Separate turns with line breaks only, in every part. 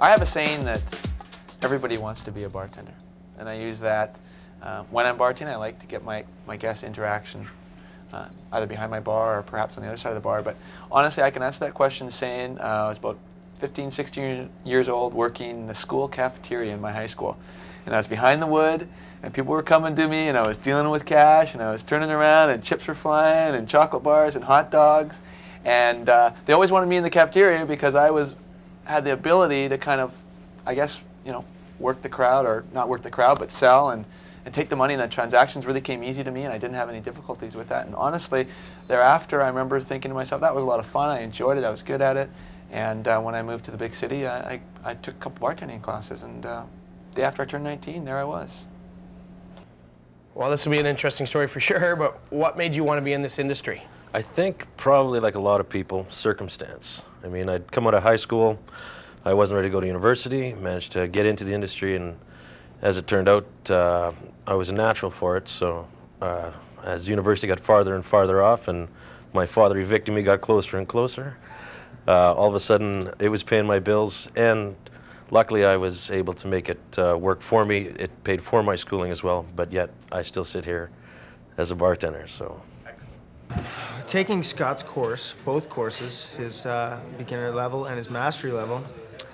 I have a saying that everybody wants to be a bartender, and I use that uh, when I'm bartending. I like to get my, my guest interaction uh, either behind my bar or perhaps on the other side of the bar. But honestly, I can answer that question saying uh, I was about 15, 16 years old working in the school cafeteria in my high school. And I was behind the wood, and people were coming to me, and I was dealing with cash, and I was turning around, and chips were flying, and chocolate bars, and hot dogs. And uh, they always wanted me in the cafeteria because I was had the ability to kind of, I guess, you know, work the crowd, or not work the crowd, but sell and and take the money and the transactions really came easy to me and I didn't have any difficulties with that. And honestly, thereafter I remember thinking to myself, that was a lot of fun, I enjoyed it, I was good at it. And uh, when I moved to the big city, I, I, I took a couple bartending classes and uh, day after I turned 19, there I was.
Well, this will be an interesting story for sure, but what made you want to be in this industry?
I think probably like a lot of people, circumstance. I mean, I'd come out of high school, I wasn't ready to go to university, managed to get into the industry, and as it turned out, uh, I was a natural for it. So uh, as university got farther and farther off, and my father evicting me got closer and closer, uh, all of a sudden it was paying my bills, and luckily I was able to make it uh, work for me. It paid for my schooling as well, but yet I still sit here as a bartender. So.
Taking Scott's course, both courses, his uh, beginner level and his mastery level,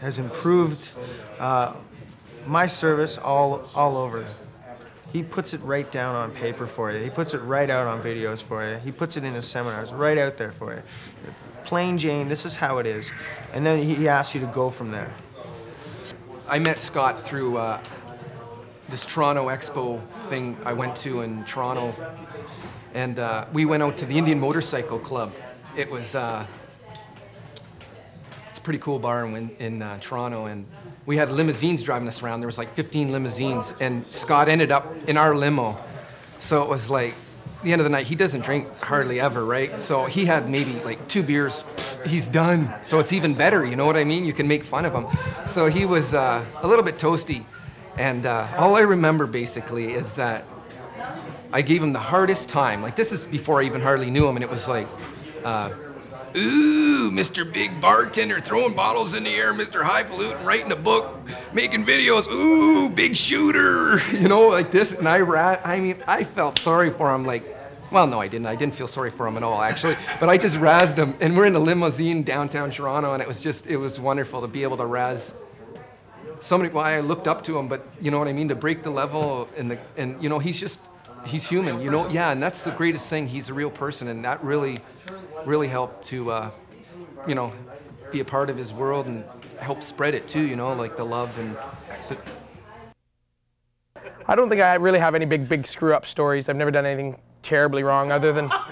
has improved uh, my service all all over he puts it right down on paper for you. He puts it right out on videos for you. He puts it in his seminars right out there for you. Plain Jane, this is how it is. And then he asks you to go from there.
I met Scott through uh, this Toronto Expo thing I went to in Toronto. And uh, we went out to the Indian Motorcycle Club. It was, uh, it's a pretty cool bar in, in uh, Toronto. And we had limousines driving us around. There was like 15 limousines, and Scott ended up in our limo. So it was like the end of the night. He doesn't drink hardly ever, right? So he had maybe like two beers. He's done. So it's even better. You know what I mean? You can make fun of him. So he was uh, a little bit toasty, and uh, all I remember basically is that I gave him the hardest time. Like this is before I even hardly knew him, and it was like. Uh, Ooh, Mr. Big Bartender throwing bottles in the air, Mr. Highfalutin writing a book, making videos. Ooh, big shooter, you know, like this. And I rat. I mean, I felt sorry for him. Like, well, no, I didn't. I didn't feel sorry for him at all, actually. But I just razzed him. And we're in a limousine downtown Toronto, and it was just, it was wonderful to be able to razz somebody. Well, I looked up to him, but you know what I mean, to break the level and the, and you know, he's just, he's human. You know, yeah, and that's the greatest thing. He's a real person, and that really really helped to, uh, you know, be a part of his world and help spread it too, you know, like the love and.
I don't think I really have any big, big screw up stories. I've never done anything terribly wrong other than.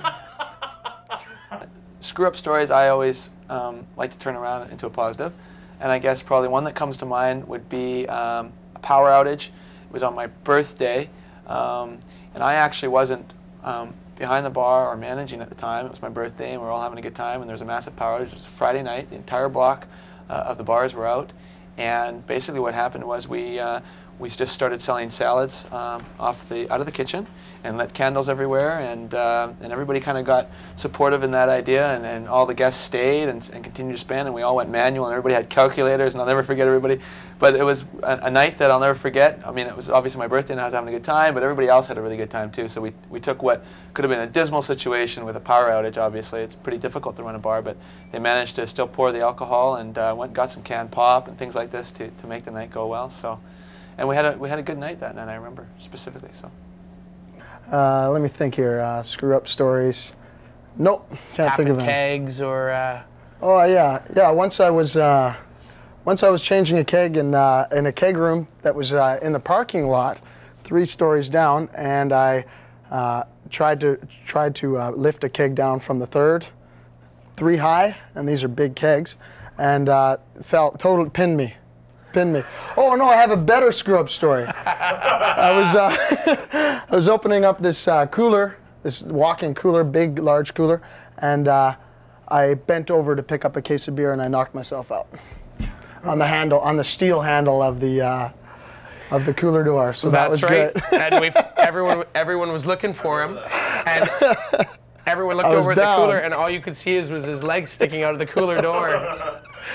screw up stories I always um, like to turn around into a positive. And I guess probably one that comes to mind would be um, a power outage. It was on my birthday. Um, and I actually wasn't um, behind the bar or managing at the time. It was my birthday, and we were all having a good time. And there was a massive power outage. It was a Friday night. The entire block uh, of the bars were out. And basically, what happened was we uh, we just started selling salads um, off the out of the kitchen and lit candles everywhere and uh, and everybody kind of got supportive in that idea and, and all the guests stayed and, and continued to spend and we all went manual and everybody had calculators and I'll never forget everybody. But it was a, a, night that I'll never forget. I mean it was obviously my birthday and I was having a good time but everybody else had a really good time too. So we, we took what could have been a dismal situation with a power outage obviously. It's pretty difficult to run a bar but they managed to still pour the alcohol and uh, went and got some canned pop and things like this to, to make the night go well. So and we had a we had a good night that night. I remember specifically. So.
Uh, let me think here. Uh, screw up stories. Nope, can't
Tapping
think of
any. kegs or. Uh...
Oh yeah, yeah. Once I was uh, once I was changing a keg in uh, in a keg room that was uh, in the parking lot, three stories down, and I tried to tried to lift a keg down from the third, three high, and these are big kegs, and fell totally pinned me pin me. Oh no, I have a better screw up story. I was uh, I was opening up this uh, cooler, this walk-in cooler, big, large cooler, and uh, I bent over to pick up a case of beer and I knocked myself out on the handle, on the steel handle of the uh, of the cooler door. So that was
right.
great.
and we, everyone everyone was looking for him, and. Everyone looked over at
down.
the cooler, and all you could see is was his legs sticking out of the cooler door.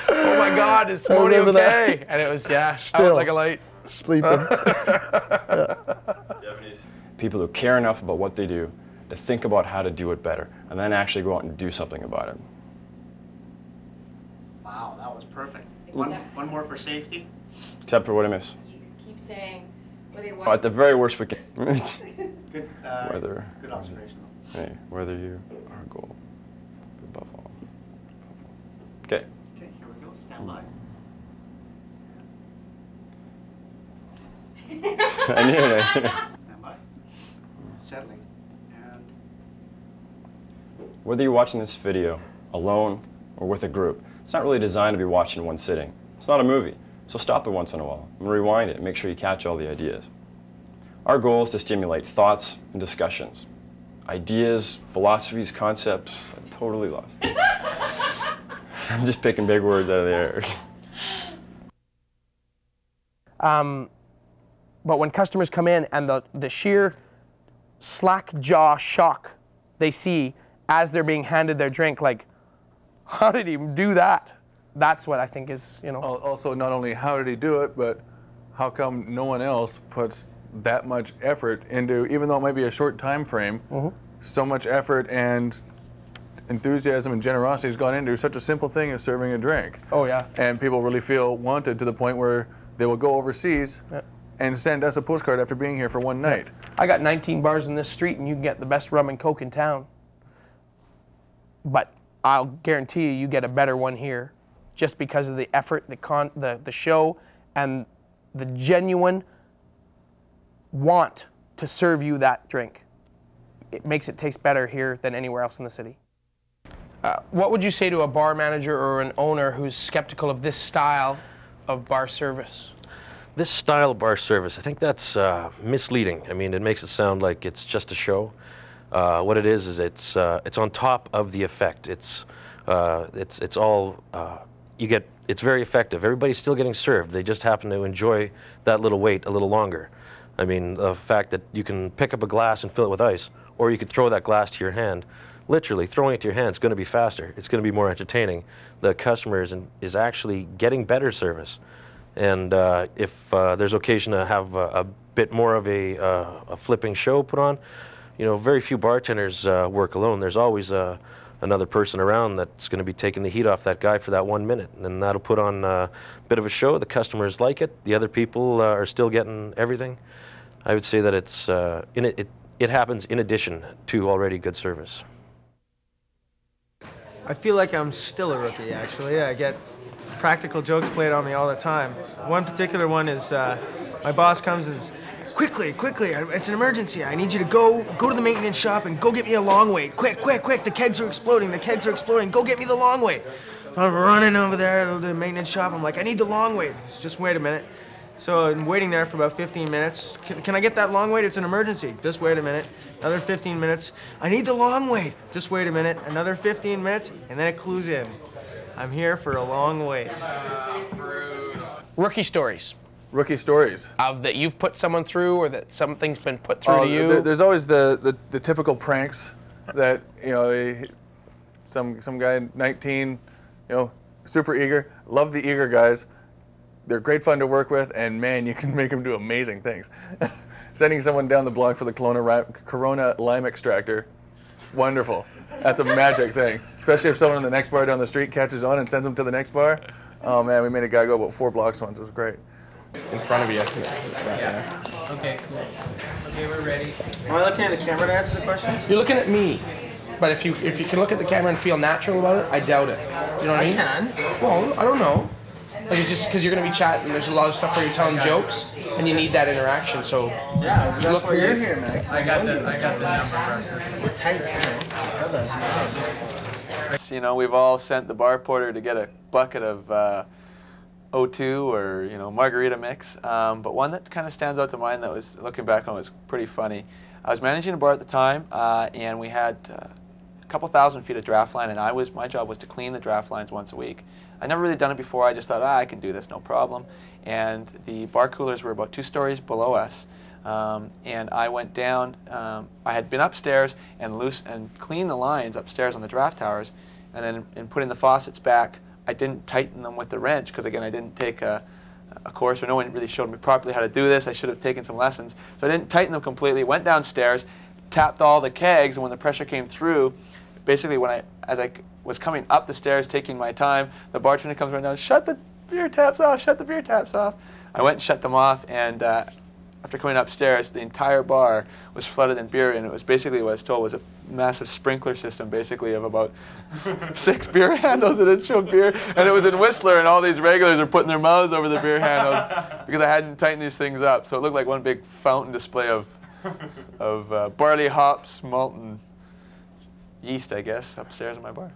Oh my God, is
I
Simone
remember that.
okay? And it was yeah,
Still.
like a light.
Sleeping.
People who care enough about what they do to think about how to do it better and then actually go out and do something about it.
Wow, that was perfect. One, one more for safety.
Except for what I miss.
You keep saying, whether you
Oh, at the very worst, we can.
Good, uh,
Whether-
good observation.
hey, whether you are a goal. Above all. Okay.
Okay, here we go. Stand by.
I knew it.
Stand by. Settling. And
Whether you're watching this video alone or with a group, it's not really designed to be watched in one sitting. It's not a movie, so stop it once in a while and rewind it and make sure you catch all the ideas. Our goal is to stimulate thoughts and discussions. Ideas, philosophies, concepts, I'm totally lost. I'm just picking big words out of the air.
Um, but when customers come in and the, the sheer slack jaw shock they see as they're being handed their drink, like, how did he do that? That's what I think is, you know.
Also, not only how did he do it, but how come no one else puts that much effort into, even though it might be a short time frame, so much effort and enthusiasm and generosity has gone into such a simple thing as serving a drink.
Oh, yeah.
And people really feel wanted to the point where they will go overseas
Yeah.
and send us a postcard after being here for one night.
I got 19 bars in this street, and you can get the best rum and coke in town. But I'll guarantee you, you get a better one here, just because of the effort, the con, the the show, and the genuine want to serve you that drink. It makes it taste better here than anywhere else in the city. Uh, what would you say to a bar manager or an owner who's skeptical of this style of bar service?
This style of bar service, I think that's uh, misleading. I mean, it makes it sound like it's just a show. Uh, what it is is it's uh, it's on top of the effect. It's uh, it's it's all you get. It's very effective. Everybody's still getting served. They just happen to enjoy that little wait a little longer. I mean, the fact that you can pick up a glass and fill it with ice, or you could throw that glass to your hand. Literally, throwing it to your hand is going to be faster. It's going to be more entertaining. The customer is, is actually getting better service. And uh, if uh, there's occasion to have a, a bit more of a, uh, a flipping show put on, you know, very few bartenders uh, work alone. There's always uh, another person around that's going to be taking the heat off that guy for that one minute, and that'll put on uh, a bit of a show. The customers like it. The other people uh, are still getting everything. I would say that it's uh, in it, it. It happens in addition to already good service.
I feel like I'm still a rookie, actually. I get practical jokes played on me all the time. One particular one is uh, my boss comes and says, quickly, quickly, it's an emergency. I need you to go go to the maintenance shop and go get me a long weight. Quick, quick, quick, the kegs are exploding, the kegs are exploding, go get me the long. So I'm running over there to the maintenance shop. I'm like, I need the long weight. Just wait a minute. So I'm waiting there for about 15 minutes. Can, can I get that long wait? It's an emergency. Just wait a minute. Another 15 minutes. I need the long wait. Just wait a minute. Another 15 minutes, and then it clues in. I'm here for a long wait.
Rookie stories
Rookie stories.
of that you've put someone through, or that something's been put through
Oh,
to you.
there- there's always the, the, the typical pranks that you know some some guy 19 you know super eager love the eager guys they're great fun to work with and man you can make them do amazing things sending someone down the block for the corona, corona lime extractor wonderful that's a magic thing especially if someone in the next bar down the street catches on and sends them to the next bar oh man we made a guy go about four blocks once it was great
in front of you. Yeah. Okay, cool. Okay, we're ready.
Am I looking at the camera to answer the questions?
You're looking at me, but if you if you can look at the camera and feel natural about it, I doubt it. Do You know what I mean?
I can.
Well, I don't know. Like it's just because you're gonna be chatting. There's a lot of stuff where you're telling jokes, and you need that interaction. So
Yeah, that's
Look
why you're here, man.
I got the I got the number.
We're tight, man. Others, others.
You know, we've all sent the bar porter to get a bucket of uh, O2 or you know margarita mix. Um, but one that kind of stands out to mind that was looking back on was pretty funny. I was managing a bar at the time, uh, and we had uh, a couple thousand feet of draft line, and I was my job was to clean the draft lines once a week. I never really done it before. I just thought, ah, I can do this, no problem. And the bar coolers were about two stories below us. Um, and I went down. Um, I had been upstairs and loose and cleaned the lines upstairs on the draft towers, and then in putting the faucets back I didn't tighten them with the wrench because again I didn't take a, a course or no one really showed me properly how to do this. I should have taken some lessons. So I didn't tighten them completely. Went downstairs, tapped all the kegs, and when the pressure came through, basically when I as I was coming up the stairs taking my time, the bartender comes right down, shut the beer taps off, shut the beer taps off. I went and shut them off, and uh, after coming upstairs, the entire bar was flooded in beer, and it was basically what I was told was a massive sprinkler system, basically of about six beer handles, and it showed beer, and it was in Whistler, and all these regulars are putting their mouths over the beer handles because I hadn't tightened these things up, so it looked like one big fountain display of of uh, barley hops, malt, and yeast, I guess, upstairs in my bar.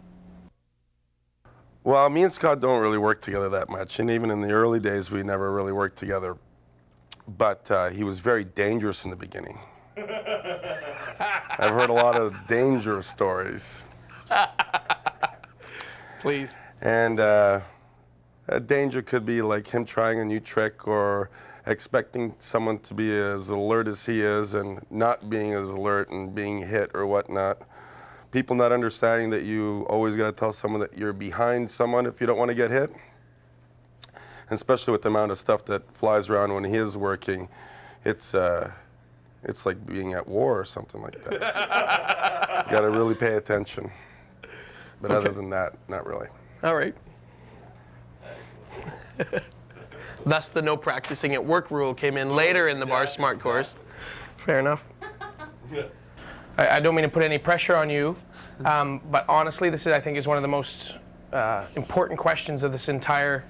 Well, me and Scott don't really work together that much, and even in the early days, we never really worked together. But uh, he was very dangerous in the beginning. I've heard a lot of dangerous stories.
Please.
And uh, a danger could be like him trying a new trick or expecting someone to be as alert as he is and not being as alert and being hit or whatnot. People not understanding that you always got to tell someone that you're behind someone if you don't want to get hit. And especially with the amount of stuff that flies around when he is working, it's uh, it's like being at war or something like that. got to really pay attention. But other than that, not really.
All right. Thus, the no practicing at work rule came in later in the bar smart course. Fair enough. I, I don't mean to put any pressure on you, um, but honestly, this is, I think, is one of the most uh, important questions of this entire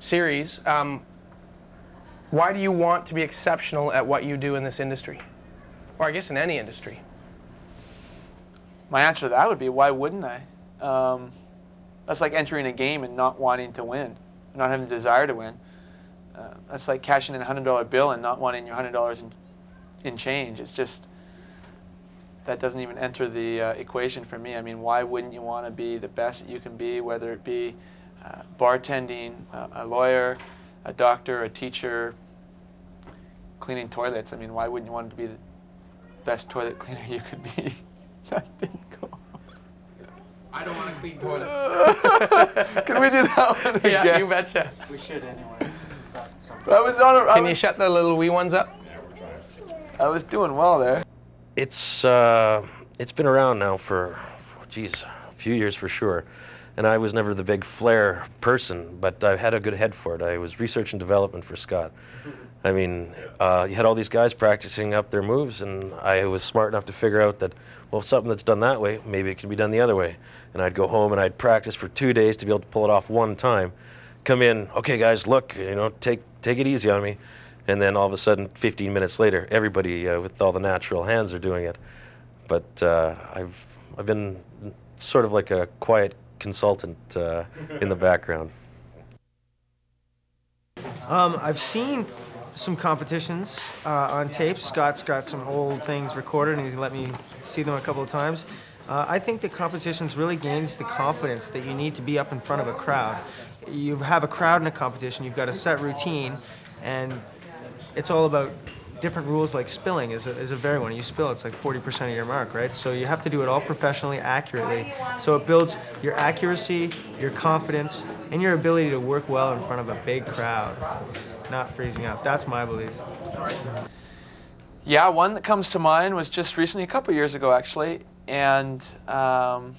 series. Um, why do you want to be exceptional at what you do in this industry, or I guess in any industry?
My answer to that would be, why wouldn't I? Um, that's like entering a game and not wanting to win, not having the desire to win. Uh, that's like cashing in a hundred dollar bill and not wanting your hundred dollars in, in change. It's just that doesn't even enter the uh, equation for me. I mean, why wouldn't you want to be the best that you can be, whether it be uh, bartending, uh, a lawyer, a doctor, a teacher, cleaning toilets? I mean, why wouldn't you want to be the best toilet cleaner you could be? that didn't go.
I don't want to clean toilets.
Can we do that one again?
yeah, you betcha.
We should anyway.
I was on. A, I
Can you shut the little wee ones up?
I was doing well there.
It's uh, it's been around now for, geez, a few years for sure. And I was never the big flair person, but I had a good head for it. I was research and development for Scott. I mean, uh, you had all these guys practicing up their moves, and I was smart enough to figure out that, well, something that's done that way, maybe it can be done the other way. And I'd go home and I'd practice for two days to be able to pull it off one time. Come in, okay, guys, look, you know, take take it easy on me. And then all of a sudden, 15 minutes later, everybody uh, with all the natural hands are doing it. But uh, I've I've been sort of like a quiet consultant uh, in the background.
Um, I've seen some competitions uh, on tape. Scott's got some old things recorded, and he's let me see them a couple of times. Uh, I think the competitions really gains the confidence that you need to be up in front of a crowd. You have a crowd in a competition, you've got a set routine, and it's all about different rules like spilling is a, is a very one. You spill, it's like 40% of your mark, right? So you have to do it all professionally, accurately. So it builds your accuracy, your confidence, and your ability to work well in front of a big crowd, not freezing up. That's my belief.
Yeah, one that comes to mind was just recently, a couple years ago actually, and um,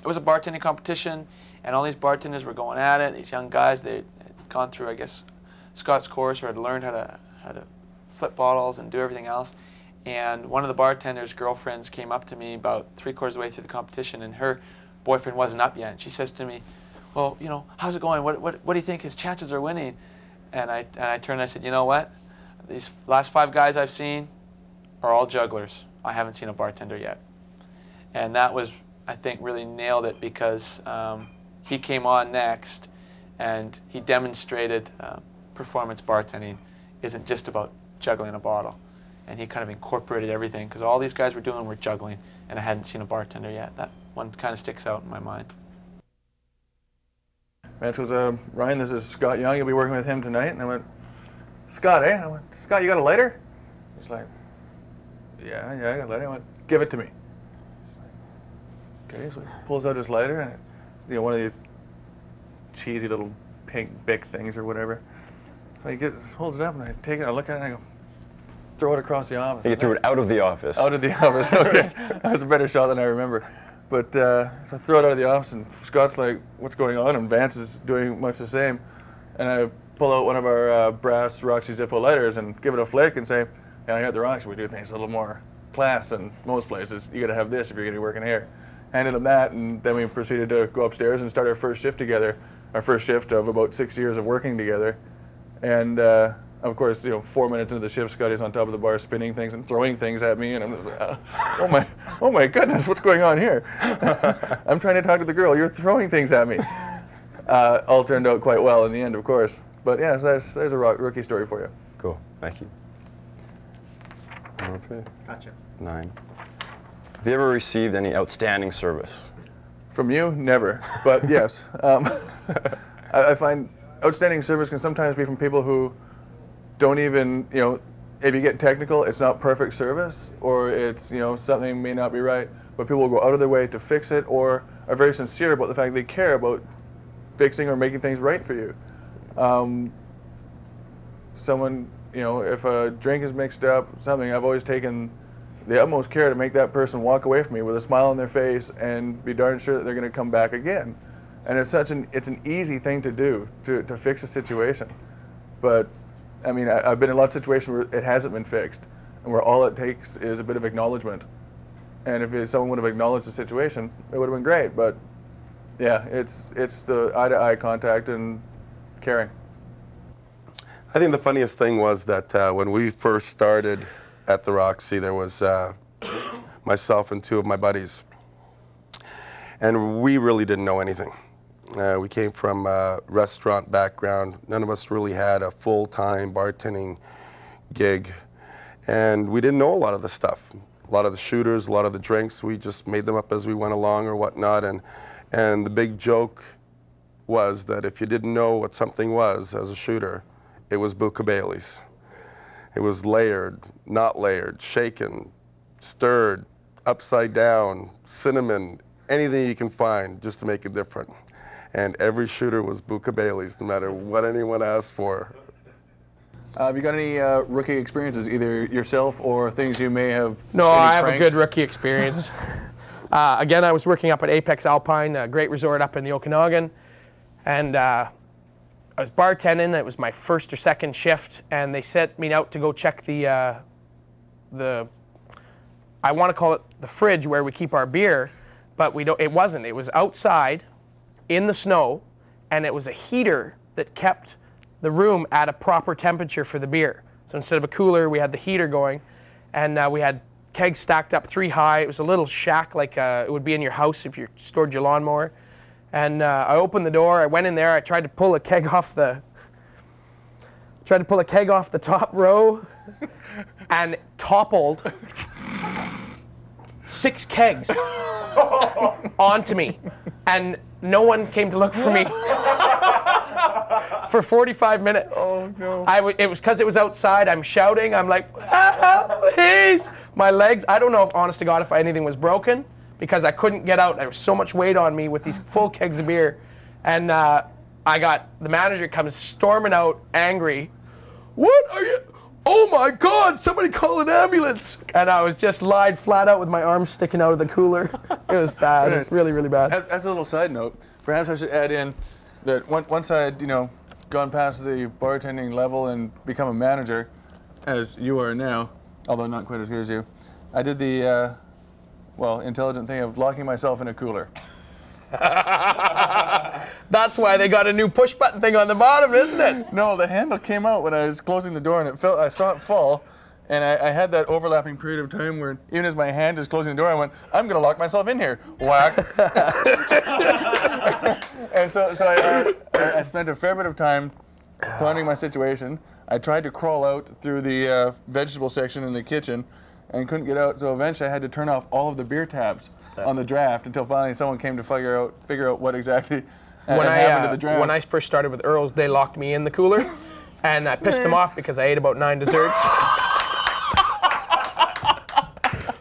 it was a bartending competition, and all these bartenders were going at it. These young guys, they had gone through, I guess, Scott's course or had learned how to how to flip bottles and do everything else. And one of the bartender's girlfriends came up to me about three quarters of the way through the competition, and her boyfriend wasn't up yet. And she says to me, "Well, you know, how's it going? What what what do you think his chances are winning?" And I and I turned and I said, "You know what? These last five guys I've seen are all jugglers. I haven't seen a bartender yet." And that was, I think, really nailed it because um, he came on next, and he demonstrated uh, performance bartending isn't just about juggling a bottle. And he kind of incorporated everything because all these guys were doing were juggling, and I hadn't seen a bartender yet. That one kind of sticks out in my mind.
Man goes, uh, Ryan, this is Scott Young. You'll be working with him tonight. And I went, Scott, eh? I went, Scott, you got a lighter? He's like, yeah, yeah, I got a lighter. I went, give it to me. Okay, so he pulls out his lighter and, you know, one of these cheesy little pink Bic things or whatever. So he gets, holds it up and I take it, I look at it and I go, throw it across the office.
You threw it out of the office.
Out of the office. Okay, that was a better shot than I remember. But uh, so I throw it out of the office, and Scott's like, "What's going on?" And Vance is doing much the same. And I pull out one of our uh, brass Roxy Zippo lighters and give it a flick and say, "You know, here at the Roxy, we do things a little more class than most places. You got to have this if you're going to be working here." Handed him that, and then we proceeded to go upstairs and start our first shift together. Our first shift of about six years of working together. And uh, of course, you know, four minutes into the shift, Scotty's on top of the bar spinning things and throwing things at me, and I'm just like, "Uh, oh my, oh my goodness, what's going on here? I'm trying to talk to the girl. You're throwing things at me. Uh, all turned out quite well in the end, of course. But yeah, so there's, there's a ro- rookie story for you.
Cool. Thank you. Okay.
Gotcha.
Nine. Have you ever received any outstanding service?
From you, never. But yes, um, I, I find outstanding service can sometimes be from people who don't even, you know, if you get technical, it's not perfect service, or it's, you know, something may not be right, but people will go out of their way to fix it, or are very sincere about the fact they care about fixing or making things right for you. Um, someone, you know, if a drink is mixed up, something, I've always taken the utmost care to make that person walk away from me with a smile on their face and be darn sure that they're going to come back again. And it's such an it's an easy thing to do to, to fix a situation, but I mean I, I've been in a lot of situations where it hasn't been fixed, and where all it takes is a bit of acknowledgement. And if it, someone would have acknowledged the situation, it would have been great. But yeah, it's it's the eye to eye contact and caring.
I think the funniest thing was that uh, when we first started at the Roxy, there was uh, myself and two of my buddies, and we really didn't know anything. Uh, we came from a restaurant background. None of us really had a full-time bartending gig, and we didn't know a lot of the stuff. A lot of the shooters, a lot of the drinks, we just made them up as we went along or whatnot. And and the big joke was that if you didn't know what something was as a shooter, it was Buca Bailey's. It was layered, not layered, shaken, stirred, upside down, cinnamon, anything you can find just to make it different. And every shooter was Buca Bailey's, no matter what anyone asked for.
Uh, have you got any uh, rookie experiences, either yourself or things you may have?
No,
any
I have a good rookie experience. uh, again, I was working up at Apex Alpine, a great resort up in the Okanagan, and uh, I was bartending. It was my first or second shift, and they sent me out to go check the uh, the I want to call it the fridge where we keep our beer, but we don't. It wasn't. It was outside, in the snow, and it was a heater that kept the room at a proper temperature for the beer. So instead of a cooler, we had the heater going, and uh, we had kegs stacked up three high. It was a little shack like uh, it would be in your house if you stored your lawnmower. And uh, I opened the door. I went in there. I tried to pull a keg off the tried to pull a keg off the top row, and toppled six kegs onto me, and no one came to look for me for 45 minutes.
Oh no!
I w- it was because it was outside. I'm shouting. I'm like, ah, please. My legs. I don't know if, honest to God, if anything was broken because I couldn't get out. There was so much weight on me with these full kegs of beer, and uh, I got the manager comes storming out, angry. What are you? Oh my God! Somebody call an ambulance! And I was just lied flat out with my arms sticking out of the cooler. It was bad. It was really, really bad.
As, as a little side note, perhaps I should add in that on- once I had, you know, gone past the bartending level and become a manager, as you are now, although not quite as good as you, I did the, uh, well, intelligent thing of locking myself in a cooler.
That's why they got a new push button thing on the bottom, isn't it?
No, the handle came out when I was closing the door, and it felt. I saw it fall, and I, I had that overlapping period of time where even as my hand is closing the door, I went, "I'm going to lock myself in here." Whack. and so, so I, I, I spent a fair bit of time planning my situation. I tried to crawl out through the uh, vegetable section in the kitchen, and couldn't get out. So eventually, I had to turn off all of the beer taps on the draft until finally someone came to figure out figure out what exactly
when
had
I
happened
uh,
to the draft.
when I first started with Earls, they locked me in the cooler, and I pissed them off because I ate about nine desserts.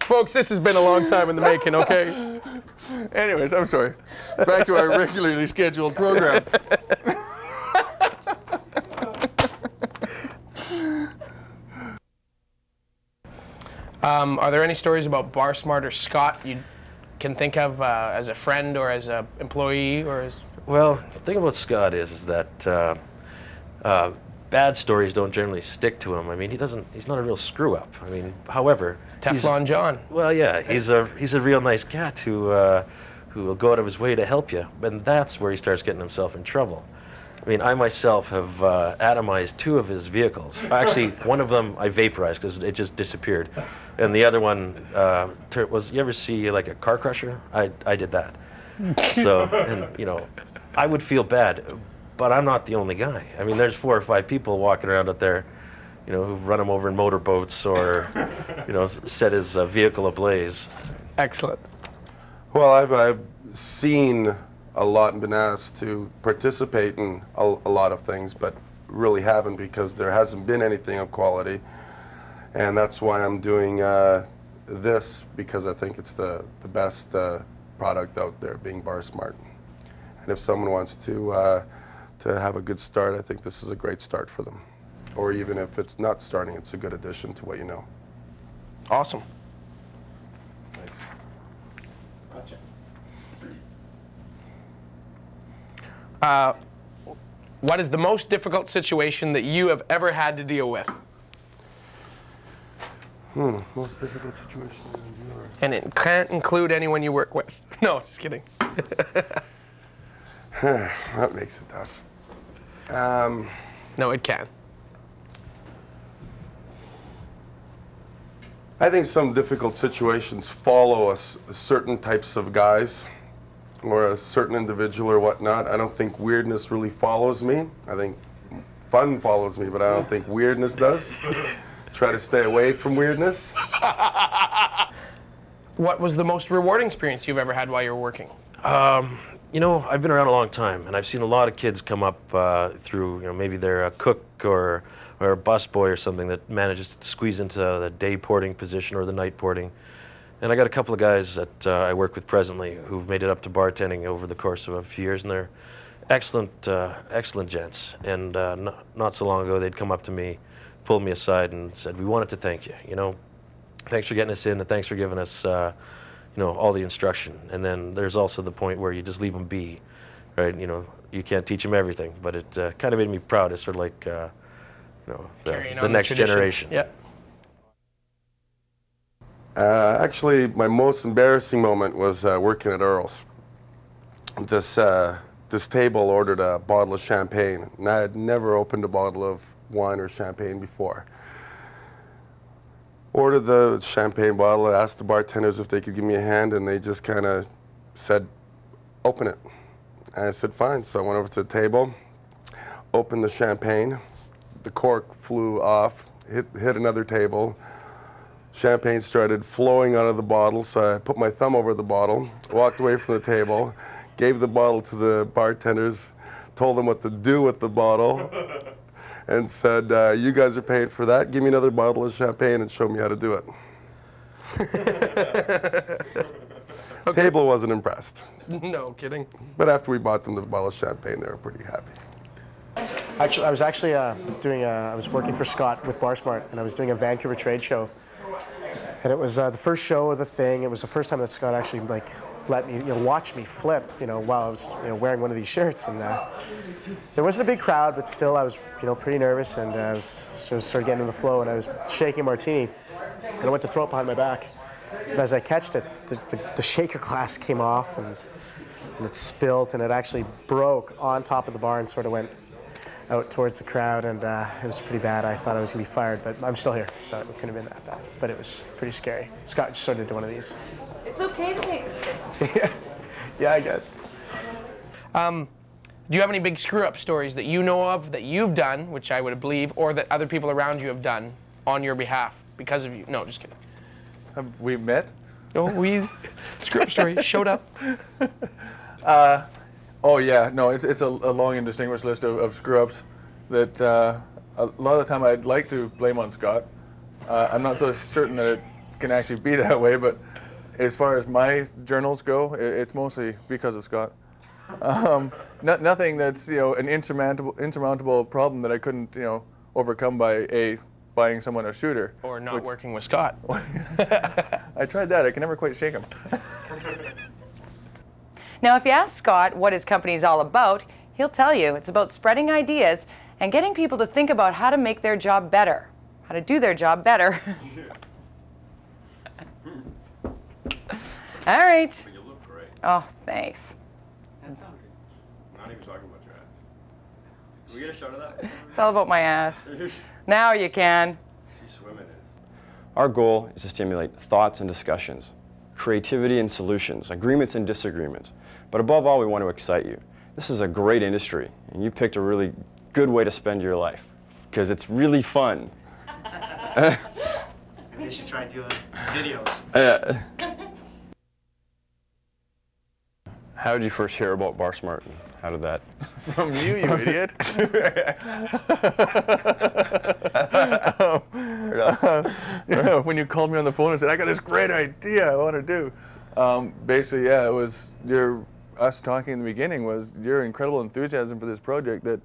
Folks, this has been a long time in the making. Okay.
Anyways, I'm sorry. Back to our regularly scheduled program.
Um, are there any stories about Bar Smart or Scott you can think of uh, as a friend or as an employee or as
Well, the thing about Scott is, is that uh, uh, bad stories don't generally stick to him. I mean, he doesn't. He's not a real screw up. I mean, however,
Teflon John?
Well, yeah, he's a he's a real nice cat who uh, who will go out of his way to help you, and that's where he starts getting himself in trouble. I mean, I myself have uh, atomized two of his vehicles. Actually, one of them I vaporized because it just disappeared, and the other one uh, was. You ever see like a car crusher? I I did that. So, and you know, I would feel bad, but I'm not the only guy. I mean, there's four or five people walking around out there, you know, who've run him over in motorboats or, you know, set his uh, vehicle ablaze.
Excellent.
Well, I've, I've seen a lot and been asked to participate in a, a lot of things, but really haven't because there hasn't been anything of quality. And that's why I'm doing uh, this because I think it's the, the best uh, product out there, being Bar Smart. And if someone wants to, uh, to have a good start, I think this is a great start for them. Or even if it's not starting, it's a good addition to what you know.
Awesome. Uh, what is the most difficult situation that you have ever had to deal with?
Hmm, most difficult situation in your
And it can't include anyone you work with. No, just kidding.
that makes it tough. Um,
no, it can.
I think some difficult situations follow us certain types of guys or a certain individual or whatnot. I don't think weirdness really follows me. I think fun follows me, but I don't think weirdness does. Try to stay away from weirdness.
What was the most rewarding experience you've ever had while you were working?
Um, you know, I've been around a long time, and I've seen a lot of kids come up uh, through, you know, maybe they're a cook or or a busboy or something that manages to squeeze into the day porting position or the night porting. And I got a couple of guys that uh, I work with presently who've made it up to bartending over the course of a few years, and they're excellent, uh, excellent gents. And uh, not, not so long ago, they'd come up to me, pulled me aside, and said, "We wanted to thank you. You know, thanks for getting us in, and thanks for giving us." Uh, you know all the instruction and then there's also the point where you just leave them be right you know you can't teach them everything but it uh, kind of made me proud it's sort of like uh, you know the, the next generation
Yeah.
Uh, actually, my most embarrassing moment was uh, working at Earl's. This, uh, this table ordered a bottle of champagne, and I had never opened a bottle of wine or champagne before. Ordered the champagne bottle, asked the bartenders if they could give me a hand, and they just kind of said, open it. And I said, fine. So I went over to the table, opened the champagne. The cork flew off, hit, hit another table. Champagne started flowing out of the bottle, so I put my thumb over the bottle, walked away from the table, gave the bottle to the bartenders, told them what to do with the bottle, and said, uh, You guys are paying for that. Give me another bottle of champagne and show me how to do it. Table wasn't impressed.
no kidding.
But after we bought them the bottle of champagne, they were pretty happy.
Actually, I was actually uh, doing. A, I was working for Scott with BarSmart, and I was doing a Vancouver trade show. And it was uh, the first show of the thing. It was the first time that Scott actually like let me, you know, watch me flip, you know, while I was, you know, wearing one of these shirts. And uh, there wasn't a big crowd, but still, I was, you know, pretty nervous, and uh, I was sort of getting into the flow, and I was shaking martini, and I went to throw it behind my back. And as I catched it, the, the, the shaker glass came off, and and it spilt, and it actually broke on top of the bar and sort of went out towards the crowd, and uh, it was pretty bad. I thought I was gonna be fired, but I'm still here, so it couldn't have been that bad. But it was pretty scary. Scott just sort of did one of these.
It's okay to make mistakes.
Yeah, I guess.
Um, do you have any big screw up stories that you know of that you've done, which I would believe, or that other people around you have done on your behalf because of you? No, just kidding.
Have we met?
No, we screw up story showed up.
Uh, oh yeah, no, it's, it's a, a long and distinguished list of, of screw ups that uh, a lot of the time I'd like to blame on Scott. Uh, I'm not so certain that it can actually be that way, but as far as my journals go, i- it's mostly because of Scott. Um, no, nothing that's you know an insurmountable insurmountable problem that I couldn't you know overcome by a buying someone a shooter.
Or not
which-
working with Scott.
I tried that. I can never quite shake him.
Now, if you ask Scott what his company is all about, he'll tell you it's about spreading ideas and getting people to think about how to make their job better, how to do their job better. all right.
You look great.
Oh, thanks.
That sounds. Not even talking about your ass. Can we get a shot of that?
It's all about my ass. Now you can.
She's swimming in it. Our goal is to stimulate thoughts and discussions, creativity and solutions, agreements and disagreements. But above all, we want to excite you. This is a great industry, and you picked a really good way to spend your life because it's really fun.
They should try doing videos.
Uh, how did you first hear about Bar Smart? How did that?
From you, you idiot. Yeah, when you called me on the phone and said, I got this great idea I want to do. Um, basically, yeah, it was your us talking in the beginning was your incredible enthusiasm for this project that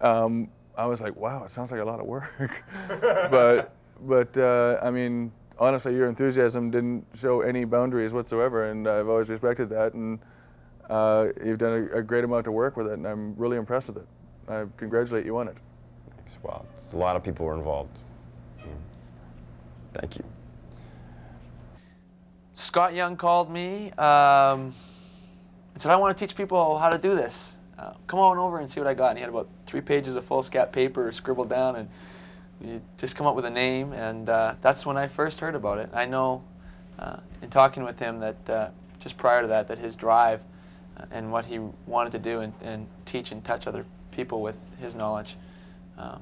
um, I was like, wow, it sounds like a lot of work. but but uh, I mean, honestly, your enthusiasm didn't show any boundaries whatsoever, and I've always respected that. And uh, you've done a, a great amount of work with it, and I'm really impressed with it. I congratulate you on it.
Thanks. Wow, it's a lot of people were involved. Thank you.
Scott Young called me um, and said, I want to teach people how to do this. Uh, come on over and see what I got. And he had about three pages of foolscap paper scribbled down, and you just come up with a name. And uh, that's when I first heard about it. I know uh, in talking with him that uh, just prior to that, that his drive uh, and what he wanted to do and, and teach and touch other people with his knowledge, um,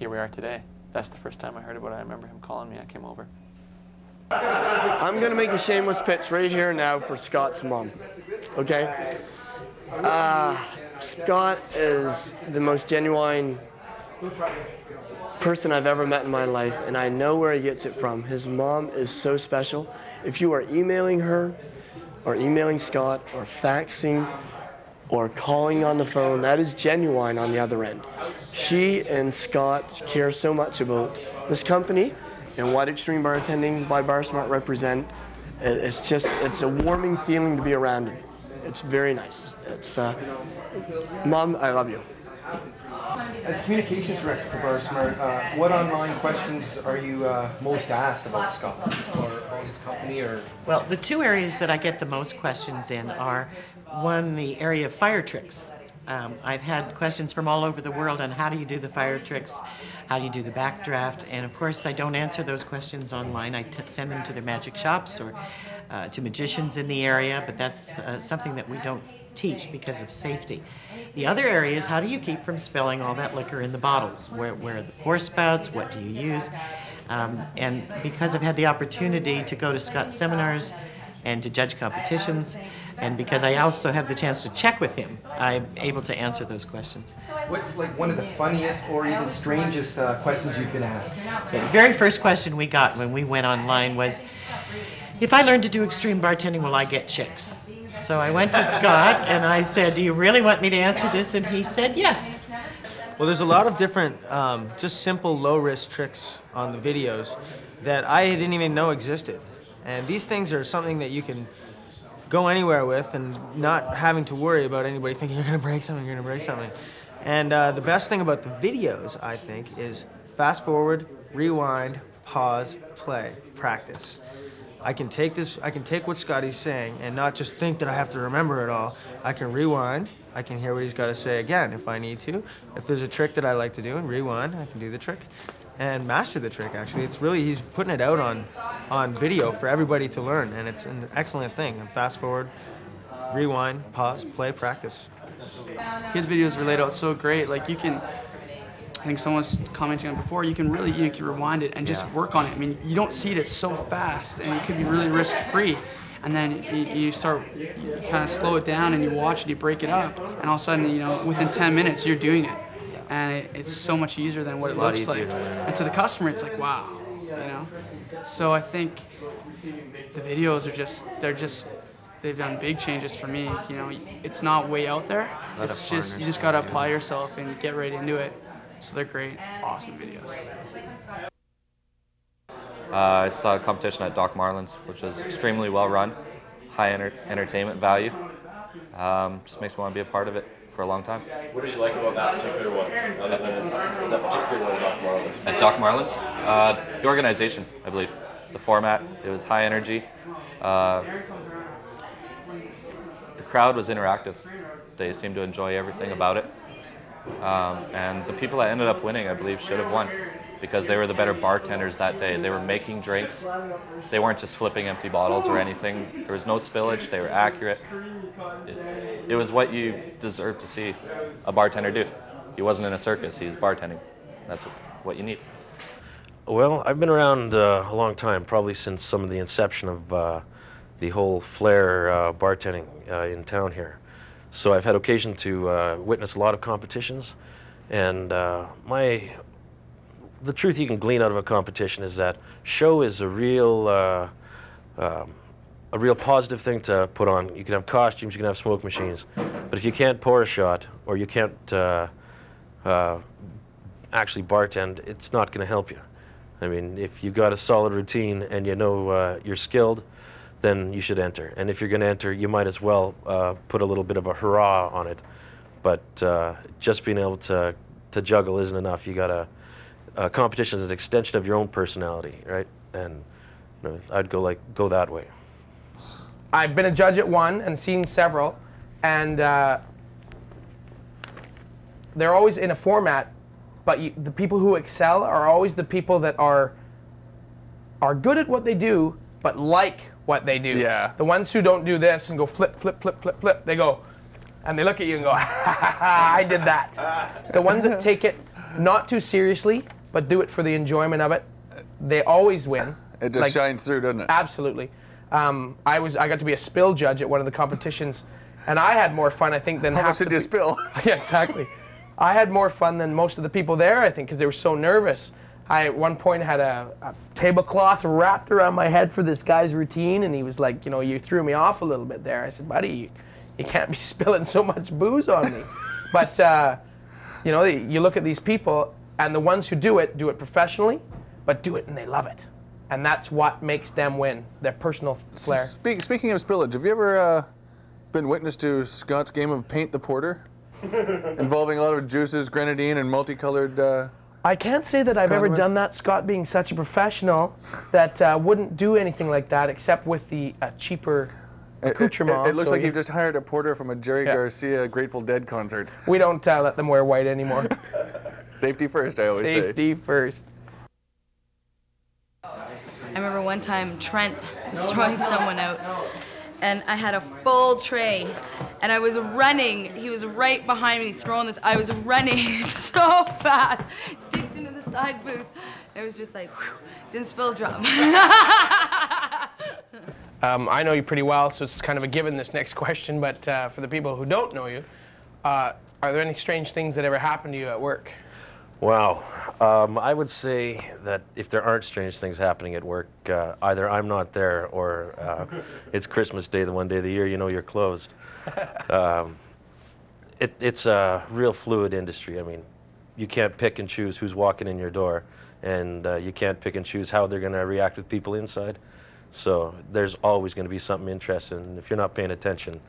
here we are today. That's the first time I heard about it. I remember him calling me. I came over.
I'm gonna make a shameless pitch right here now for Scott's mom. Okay? Uh, Scott is the most genuine person I've ever met in my life, and I know where he gets it from. His mom is so special. If you are emailing her, or emailing Scott, or faxing, or calling on the phone, that is genuine on the other end. She and Scott care so much about this company and what Extreme Bartending by Bar Smart represent. It's just, it's a warming feeling to be around it. It's very nice. It's, uh, Mom, I love you.
As communications director for Bar Smart, uh, what online questions are you uh, most asked about Scott or about his company or
Well, the two areas that I get the most questions in are one, the area of fire tricks. Um, I've had questions from all over the world on how do you do the fire tricks, how do you do the backdraft, and of course, I don't answer those questions online. I send them to their magic shops or uh, to magicians in the area, but that's uh, something that we don't teach because of safety. The other area is how do you keep from spilling all that liquor in the bottles? Where, where are the pour spouts? What do you use? Um, and because I've had the opportunity to go to Scott's seminars and to judge competitions, and because I also have the chance to check with him, I'm able to answer those questions.
what's like one of the funniest or even strangest uh, questions you've been asked?
The very first question we got when we went online was, if I learn to do extreme bartending, will I get chicks? So I went to Scott and I said, do you really want me to answer this? And he said, yes.
Well, there's a lot of different, um, just simple low risk tricks on the videos that I didn't even know existed. And these things are something that you can go anywhere with and not having to worry about anybody thinking you're going to break something, you're going to break something. And uh, the best thing about the videos, I think, is fast forward, rewind, pause, play, practice. I can take this, I can take what Scotty's saying and not just think that I have to remember it all. I can rewind, I can hear what he's got to say again if I need to. If there's a trick that I like to do and rewind, I can do the trick and master the trick actually. It's really, he's putting it out on, on video for everybody to learn and it's an excellent thing. And fast forward, rewind, pause, play, practice.
His videos are laid out so great. Like you can, I think someone's commenting on before. You can really you can rewind it and just work on it. I mean, you don't see it. It's so fast, and it could be really risk free. And then you, you start, you kind of slow it down, and you watch it, you break it up, and all of a sudden, you know, within 10 minutes, you're doing it, and it, it's so much easier than what
It's
it looks like. And to the customer, it's like wow, you know. So I think the videos are just they're just they've done big changes for me. You know, it's not way out there. It's just you just gotta apply yourself and get right into it. So they're great, awesome videos.
Uh, I saw a competition at Doc Marlin's, which was extremely well run, high enter- entertainment value. Um, just makes me want to be a part of it for a long time.
What did you like about that particular one, other than that particular one at Doc Marlin's?
At Doc Marlin's, uh, the organization, I believe, the format, it was high energy. Uh, the crowd was interactive. They seemed to enjoy everything about it. Um, and the people that ended up winning, I believe, should have won because they were the better bartenders that day. They were making drinks. They weren't just flipping empty bottles or anything. There was no spillage. They were accurate. It, it was what you deserve to see a bartender do. He wasn't in a circus. He was bartending. That's what you need.
Well, I've been around uh, a long time, probably since some of the inception of uh, the whole flair uh, bartending uh, in town here. So I've had occasion to uh, witness a lot of competitions, and uh, my the truth you can glean out of a competition is that show is a real uh, um, a real positive thing to put on. You can have costumes, you can have smoke machines, but if you can't pour a shot or you can't uh, uh, actually bartend, it's not going to help you. I mean, if you've got a solid routine and you know uh, you're skilled, then you should enter. And if you're going to enter, you might as well uh, put a little bit of a hurrah on it. But uh, just being able to to juggle isn't enough. You got to uh, competition is an extension of your own personality, right? And you know, I'd go like go that way.
I've been a judge at one and seen several, and uh, they're always in a format. But you, the people who excel are always the people that are are good at what they do, but like what they do.
Yeah.
The ones who don't do this and go flip, flip, flip, flip, flip, they go, and they look at you and go, ha ha ha, I did that. the ones that take it not too seriously, but do it for the enjoyment of it, they always win.
It just shines through, doesn't it?
Absolutely. Um, I was I got to be a spill judge at one of the competitions, and I had more fun I think than
How
half
much did
the
you spill?
yeah, exactly. I had more fun than most of the people there I think because they were so nervous. I at one point had a, a tablecloth wrapped around my head for this guy's routine, and he was like, you know, you threw me off a little bit there. I said, buddy, you, you can't be spilling so much booze on me. but uh, you know, you look at these people, and the ones who do it do it professionally, but do it and they love it, and that's what makes them win. Their personal flair.
Speak, speaking of spillage, have you ever uh, been witness to Scott's game of Paint the Porter? Involving a lot of juices, grenadine, and multicolored. Uh,
I can't say that I've ever done that, Scott being such a professional that uh, wouldn't do anything like that except with the uh, cheaper
it, it, it looks
so
like
you-
you've just hired a porter from a Jerry
Yeah.
Garcia Grateful Dead concert.
We don't uh, let them wear white anymore.
Safety first, I always say.
Safety first.
I remember one time Trent was throwing someone out, and I had a full tray, and I was running. He was right behind me throwing this. I was running so fast, dipped into the side booth. It was just like, whew, didn't spill a drop.
Um, I know you pretty well, so it's kind of a given this next question. But uh, for the people who don't know you, uh, are there any strange things that ever happened to you at work?
Wow. Um, I would say that if there aren't strange things happening at work, uh, either I'm not there or uh, it's Christmas Day, the one day of the year you know you're closed. Um, it, it's a real fluid industry. I mean, you can't pick and choose who's walking in your door, and uh, you can't pick and choose how they're going to react with people inside. So there's always going to be something interesting, and if you're not paying attention,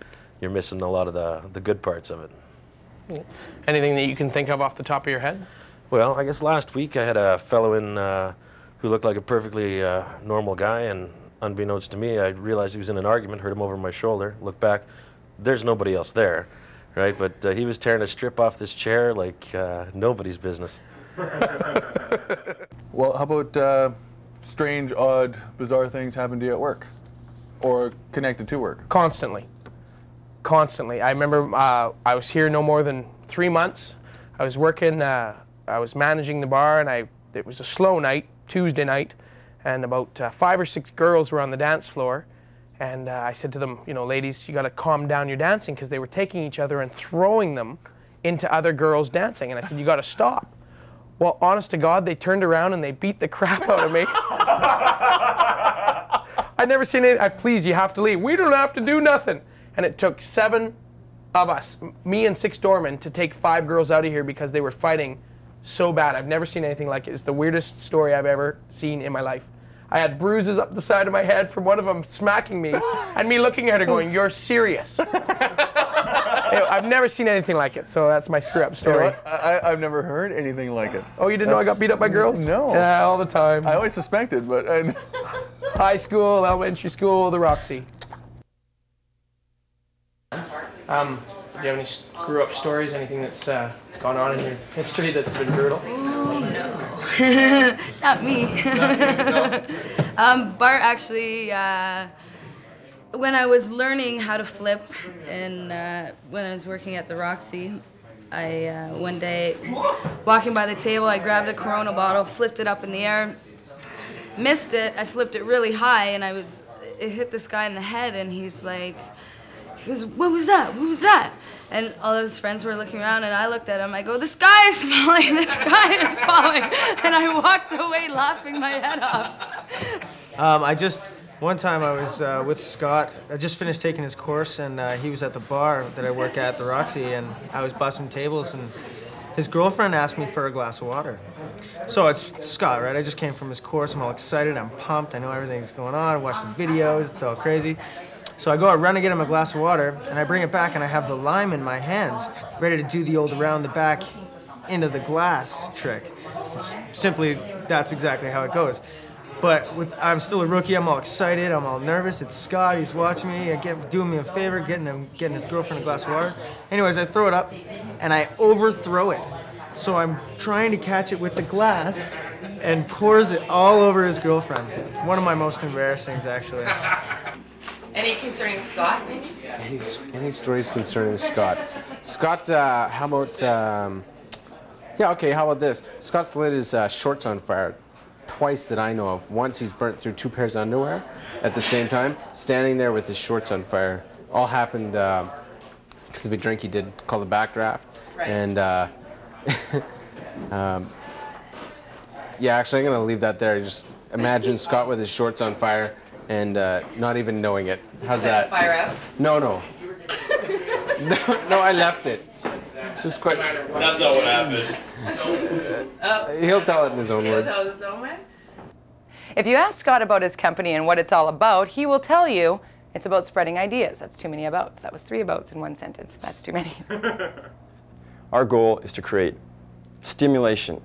you're missing a lot of the, the good parts of it.
Anything that you can think of off the top of your head?
Well, I guess last week I had a fellow in uh, who looked like a perfectly uh, normal guy, and unbeknownst to me, I realized he was in an argument, heard him over my shoulder, looked back, there's nobody else there, right? But uh, he was tearing a strip off this chair like uh, nobody's business.
Well, how about uh, strange, odd, bizarre things happen to you at work? Or connected to work?
Constantly. Constantly. I remember uh, I was here no more than three months. I was working, uh, I was managing the bar, and I it was a slow night, Tuesday night, and about uh, five or six girls were on the dance floor. And uh, I said to them, you know, ladies, you got to calm down your dancing because they were taking each other and throwing them into other girls dancing. And I said, you got to stop. Well, honest to God, they turned around and they beat the crap out of me. I I'd never seen it. I please, you have to leave. We don't have to do nothing. And it took seven of us, me and six doormen, to take five girls out of here because they were fighting so bad. I've never seen anything like it. It's the weirdest story I've ever seen in my life. I had bruises up the side of my head from one of them smacking me, and me looking at her going, "You're serious." I've never seen anything like it. So that's my screw up
You know
story.
I, I've never heard anything like it.
Oh, you didn't know I got beat up by girls?
No.
Yeah, all the time.
I always suspected, but I,
High school, elementary school, the Roxy. Um, do you have any screw up stories? Anything that's uh, gone on in your history that's been brutal?
Oh no. Not me. um, Bart actually, uh, when I was learning how to flip and uh, when I was working at the Roxy, I uh, one day walking by the table, I grabbed a Corona bottle, flipped it up in the air, missed it. I flipped it really high, and I was it hit this guy in the head, and he's like, he goes, "What was that? What was that?" And all of his friends were looking around, and I looked at him. I go, "The sky is falling. The sky is falling," and I walked away laughing my head off.
Um, I just one time I was uh, with Scott. I just finished taking his course, and uh, he was at the bar that I work at, the Roxy, and I was bussing tables, and his girlfriend asked me for a glass of water. So it's Scott, right? I just came from his course. I'm all excited. I'm pumped. I know everything's going on. I watched the videos. It's all crazy. So I go out, run to get him a glass of water, and I bring it back, and I have the lime in my hands, ready to do the old around the back into the glass trick. It's simply, that's exactly how it goes. But with, I'm still a rookie. I'm all excited. I'm all nervous. It's Scott. He's watching me. I get doing me a favor, getting him, getting his girlfriend a glass of water. Anyways, I throw it up, and I overthrow it. So I'm trying to catch it with the glass, and pours it all over his girlfriend. One of my most embarrassings, actually.
Any concerning Scott, maybe?
Any, any stories concerning Scott? Scott, uh, how about, um, yeah, okay, how about this? Scott's lit his uh, shorts on fire twice that I know of. Once he's burnt through two pairs of underwear at the same time, standing there with his shorts on fire. All happened because of a drink he did called the backdraft.
Right.
And uh, um, yeah, actually, I'm going to leave that there. Just imagine Scott with his shorts on fire and uh, not even knowing it. How's that?
fire out?
No, no. no, no, I left it. It was quite.
That's not what happened.
He'll tell it in his own words.
If you ask Scott about his company and what it's all about, he will tell you it's about spreading ideas. That's too many abouts. That was three abouts in one sentence. That's too many.
Our goal is to create stimulation.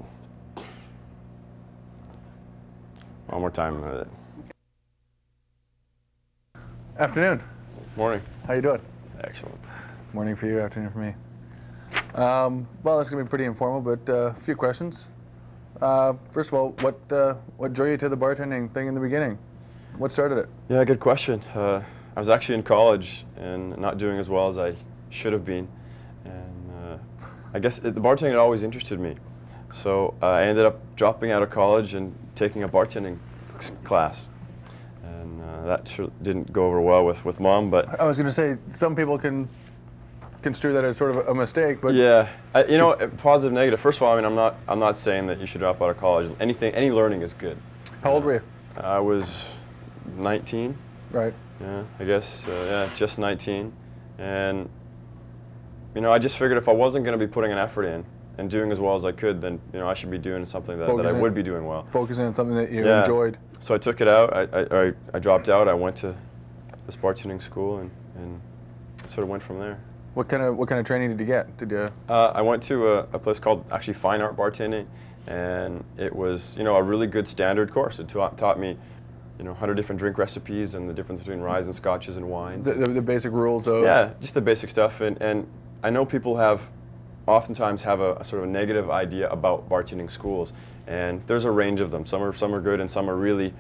One more time. uh,
Afternoon.
Morning.
How you doing?
Excellent.
Morning for you, afternoon for me. Um, well, it's going to be pretty informal, but uh, a few questions. Uh, first of all, what uh, what drew you to the bartending thing in the beginning? What started it?
Yeah, good question. Uh, I was actually in college and not doing as well as I should have been, and uh, I guess it, the bartending had always interested me. So uh, I ended up dropping out of college and taking a bartending class, and uh, that sure didn't go over well with with mom. But
I was going to say some people can construe that as sort of a mistake, but
yeah, I, you know, positive, negative. First of all, I mean, I'm not I'm not saying that you should drop out of college. Anything, any learning is good.
How old were you?
I was 19.
Right.
Yeah, I guess. Uh, yeah, just 19, and you know, I just figured if I wasn't going to be putting an effort in and doing as well as I could, then you know, I should be doing something that, that I
Focusing-
would be doing well.
focusing on something that you
Yeah.
enjoyed.
So I took it out. I, I, I, I dropped out. I went to this bartending school and, and sort of went from there.
What kind of what kind of training did you get? Did you?
Uh, I went to a, a place called actually Fine Art Bartending, and it was you know a really good standard course. It taught, taught me, you know, 100 different drink recipes and the difference between ryes and scotches and wines.
The, the, the basic rules of
Yeah, just the basic stuff. And, and I know people have, oftentimes have a, a sort of a negative idea about bartending schools. And there's a range of them. Some are, some are good and some are really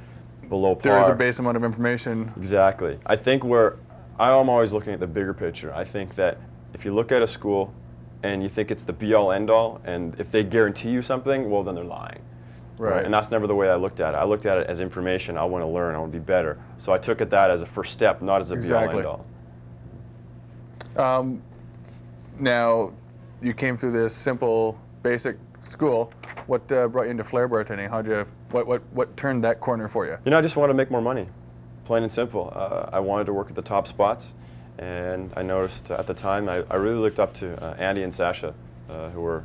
below par.
there is a base amount of information.
Exactly. I think where I'm always looking at the bigger picture. I think that if you look at a school and you think it's the be all end all, and if they guarantee you something, well, then they're lying.
Right.
And that's never the way I looked at it. I looked at it as information. I want to learn. I want to be better. So I took it that as a first step, not as a
Exactly.
be all end all.
Um, now, you came through this simple, basic school. What uh, brought you into flair bartending? How'd you? What what what turned that corner for you?
You know, I just wanted to make more money. Plain and simple. Uh, I wanted to work at the top spots, and I noticed at the time I, I really looked up to uh, Andy and Sasha, uh, who were,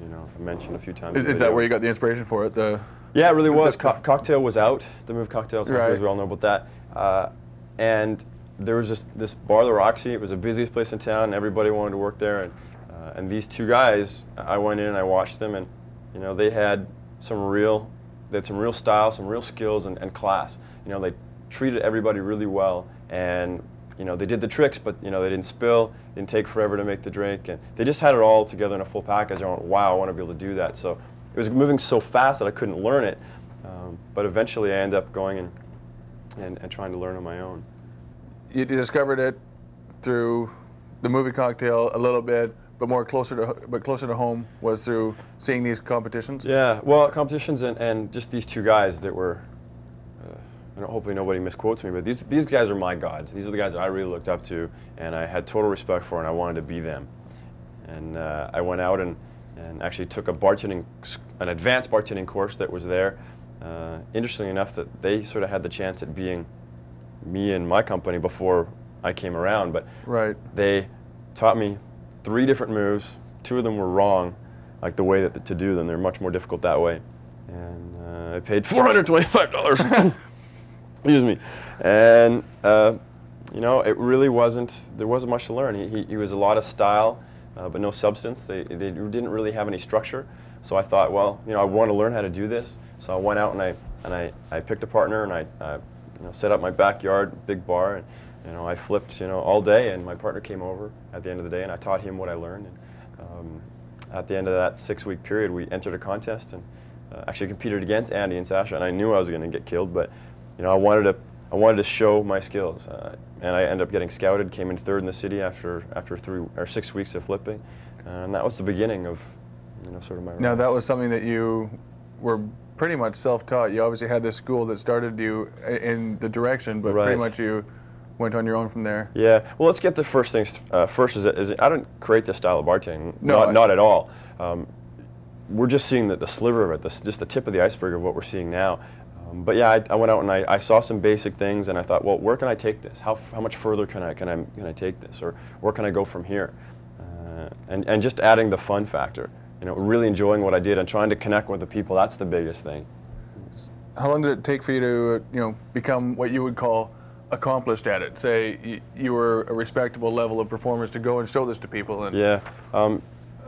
you know, mentioned a few times.
Is, is that where you got the inspiration for it? The
Yeah, it really
the-
was.
the-
Co- cocktail was out. The move cocktail,
Right.
we all know about that. Uh, and there was just this bar, the Roxy. It was the busiest place in town. Everybody wanted to work there. And, uh, and these two guys, I went in and I watched them, and you know they had some real, they had some real style, some real skills, and, and class. You know they treated everybody really well, and you know they did the tricks, but you know they didn't spill, didn't take forever to make the drink, and they just had it all together in a full package. I went, wow, I want to be able to do that. So it was moving so fast that I couldn't learn it. Um, but eventually I ended up going and, and, and trying to learn on my own.
you, discovered it through the movie Cocktail a little bit, but more closer to but closer to home was through seeing these competitions.
Yeah, well, competitions and, and just these two guys that were, I don't, hopefully nobody misquotes me, but these, these guys are my gods. These are the guys that I really looked up to and I had total respect for and I wanted to be them. And uh, I went out and, and actually took a bartending, an advanced bartending course that was there. Uh, interestingly enough, that they sort of had the chance at being me and my company before I came around, but
Right.
they taught me three different moves. Two of them were wrong, like the way that to do them. They're much more difficult that way. And uh, I paid four hundred twenty-five dollars. Excuse me. And uh, you know, it really wasn't. There wasn't much to learn. He, he, he was a lot of style, uh, but no substance. They, they didn't really have any structure. So I thought, well, you know, I want to learn how to do this. So I went out and I and I, I picked a partner and I, uh, you know, set up my backyard big bar and you know I flipped you know all day and my partner came over at the end of the day and I taught him what I learned. And, um, at the end of that six-week period, we entered a contest and uh, actually competed against Andy and Sasha. And I knew I was going to get killed, but you know I wanted to I wanted to show my skills. Uh, and I ended up getting scouted, came in third in the city after after three or six weeks of flipping, and that was the beginning of you know sort of my.
Now
rise.
that was something that you were pretty much self-taught. You obviously had this school that started you in the direction, but pretty much you went on your own from there.
Yeah. Well, let's get the first things uh, first. Is, that, is I didn't create this style of bartending.
No,
not,
I-
not at all. Um, we're just seeing the, the sliver of it, the, just the tip of the iceberg of what we're seeing now. Um, but yeah, I, I went out and I, I saw some basic things, and I thought, well, where can I take this? How, how much further can I can I can I take this, or where can I go from here? Uh, and and just adding the fun factor. You know, really enjoying what I did and trying to connect with the people. That's the biggest thing.
How long did it take for you to, uh, you know, become what you would call accomplished at it? Say y- you were a respectable level of performance to go and show this to people. And
Yeah. Um,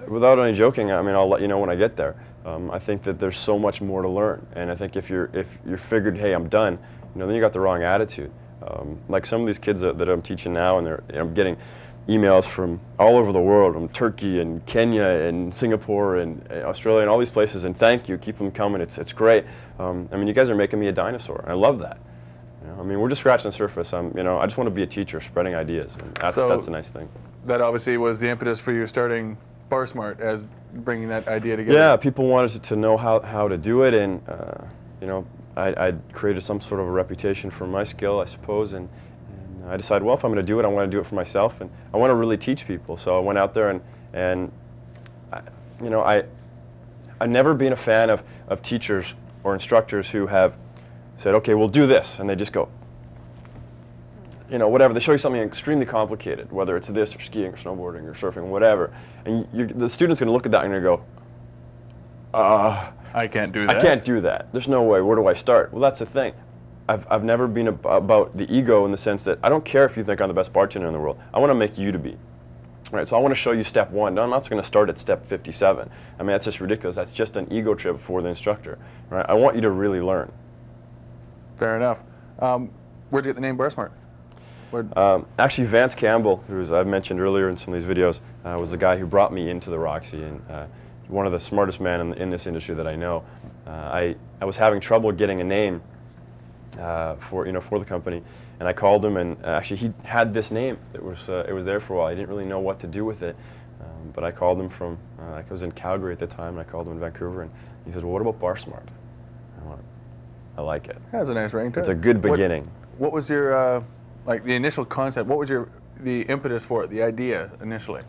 without any joking, I mean, I'll let you know when I get there. Um, I think that there's so much more to learn, and I think if you're if you're figured, hey, I'm done, you know, then you got the wrong attitude. Um, like some of these kids that, that I'm teaching now, and they're you know, I'm getting emails from all over the world, from Turkey and Kenya and Singapore and uh, Australia and all these places, and thank you, keep them coming. It's it's great. Um, I mean, you guys are making me a dinosaur. I love that. You know, I mean, we're just scratching the surface. I'm, you know, I just want to be a teacher, spreading ideas, and that's
So-
that's a nice thing.
that obviously was the impetus for you starting Bar Smart as bringing that idea together.
Yeah, people wanted to, know how, how to do it, and uh, you know, I, created some sort of a reputation for my skill, I suppose, and, and I decided, well, if I'm going to do it, I want to do it for myself, and I want to really teach people. So I went out there and, and I, you know, I, I've never been a fan of, of teachers or instructors who have said, okay, we'll do this, and they just go, you know, whatever. They show you something extremely complicated, whether it's this or skiing or snowboarding or surfing, whatever. And you, the student's going to look at that and they're going to go, uh,
I can't do that.
I can't do that. There's no way. Where do I start? Well, that's the thing. I've, I've never been ab- about the ego in the sense that I don't care if you think I'm the best bartender in the world. I want to make you to be. Right, so I want to show you step one. No, I'm not going to start at step 57. I mean, that's just ridiculous. That's just an ego trip for the instructor. Right? I want you to really learn.
Fair enough. Um, where'd you get the name Bar Smart?
Um, actually, Vance Campbell, who I've mentioned earlier in some of these videos, uh, was the guy who brought me into the Roxy and uh, one of the smartest men in, in this industry that I know. Uh, I, I was having trouble getting a name uh, for you know for the company, and I called him, and uh, actually he had this name. It was uh, it was there for a while. I didn't really know what to do with it, um, but I called him from uh, I was in Calgary at the time, and I called him in Vancouver, and he said, "Well, what about Bar Smart?" I went, I like it.
That's a nice ring to
It's
it.
a good
What-
beginning.
What, was your, uh, like the initial concept? What was your, the impetus for it, the idea initially?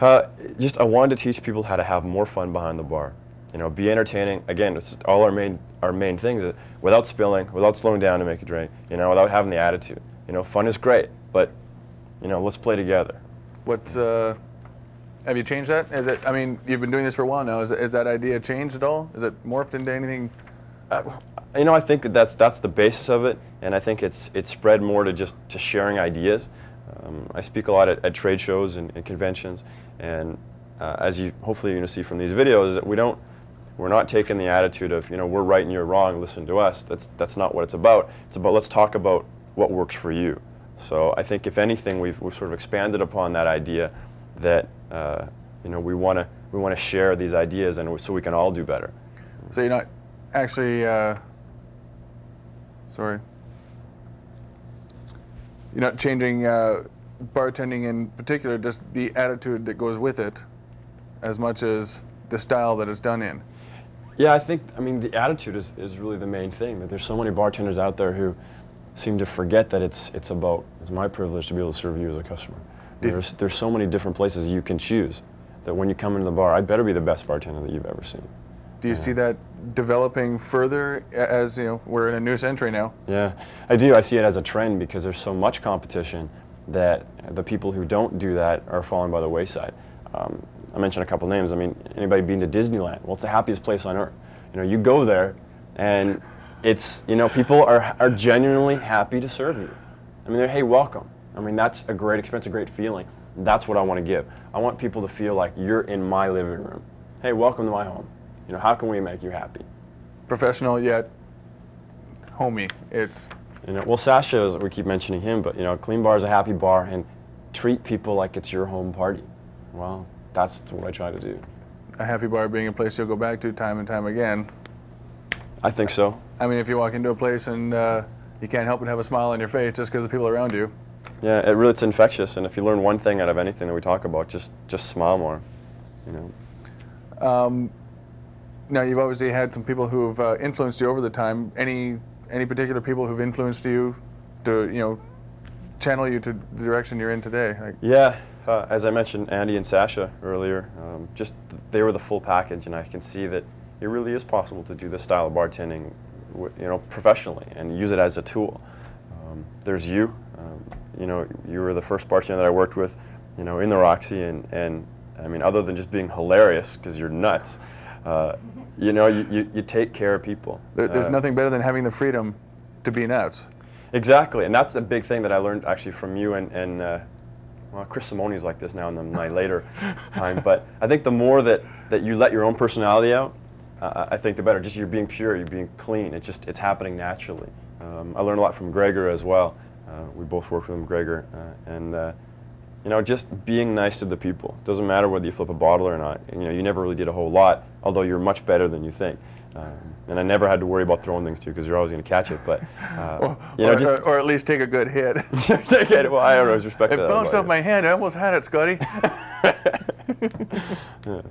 Uh, just I wanted to teach people how to have more fun behind the bar. you know, be entertaining. Again, it's all our main our main things. uh, Without spilling, without slowing down to make a drink, you know, without having the attitude. You know, fun is great, but you know, let's play together.
What uh, have you changed that? Is it? I mean, you've been doing this for a while now. Is, is that idea changed at all? Is it morphed into anything?
You know, I think that that's that's the basis of it, and I think it's it's spread more to just to sharing ideas. Um, I speak a lot at, at trade shows and, and conventions, and uh, as you hopefully you're to see from these videos, that we don't we're not taking the attitude of you know we're right and you're wrong. Listen to us. That's that's not what it's about. It's about let's talk about what works for you. So I think if anything, we've we've sort of expanded upon that idea that uh, you know we want to we want to share these ideas and so we can all do better.
So you're not actually. Uh, sorry. You're not changing uh, bartending in particular, just the attitude that goes with it, as much as the style that it's done in.
Yeah, I think, I mean, the attitude is, is really the main thing. That there's so many bartenders out there who seem to forget that it's, it's about, it's my privilege to be able to serve you as a customer. There's, there's so many different places you can choose that when you come into the bar, I better be the best bartender that you've ever seen.
Do you see that developing further as you know we're in a new century now?
Yeah, I do. I see it as a trend because there's so much competition that the people who don't do that are falling by the wayside. Um, I mentioned a couple names. I mean, anybody been to Disneyland? Well, it's the happiest place on earth. You know, you go there, and it's you know people are are genuinely happy to serve you. I mean, they're hey, welcome. I mean, that's a great experience, a great feeling. That's what I want to give. I want people to feel like you're in my living room. Hey, welcome to my home. You know, how can we make you happy?
Professional yet homey. It's
You know, well, Sasha, is, we keep mentioning him, but you know, clean bar is a happy bar, and treat people like it's your home party. Well, that's what I try to do.
a happy bar being a place you'll go back to time and time again.
I think so.
I mean, if you walk into a place and uh, you can't help but have a smile on your face just because the people around you.
Yeah, it really it's infectious, and if you learn one thing out of anything that we talk about, just just smile more. You know.
Um, now, you've obviously had some people who've uh, influenced you over the time. Any any particular people who've influenced you to you know channel you to the direction you're in today? Like,
Yeah, uh, as I mentioned, Andy and Sasha earlier, um, just they were the full package, and I can see that it really is possible to do this style of bartending, you know, professionally and use it as a tool. Um, there's you, um, you know, you were the first bartender that I worked with, you know, in the Roxy, and and I mean, other than just being hilarious because you're nuts, uh, you know, you, you, you take care of people.
there, there's
Uh,
nothing better than having the freedom to be nuts.
Exactly, and that's the big thing that I learned actually from you and, and uh, well, Chris Simone's like this now in the, my later time. But I think the more that, that you let your own personality out, uh, I think the better. Just you're being pure, you're being clean. It's just it's happening naturally. Um, I learned a lot from Gregor as well. Uh, we both worked with him, Gregor, uh, and uh, you know just being nice to the people. Doesn't matter whether you flip a bottle or not. You know you never really did a whole lot, although you're much better than you think. Um, and I never had to worry about throwing things too because you're always going to catch it. But uh,
Or,
you know
or,
just
or, at least take a good hit.
take it. Well, I always respect
It
that.
bounced
about
off my hand. I almost had it, Scotty.
Yeah.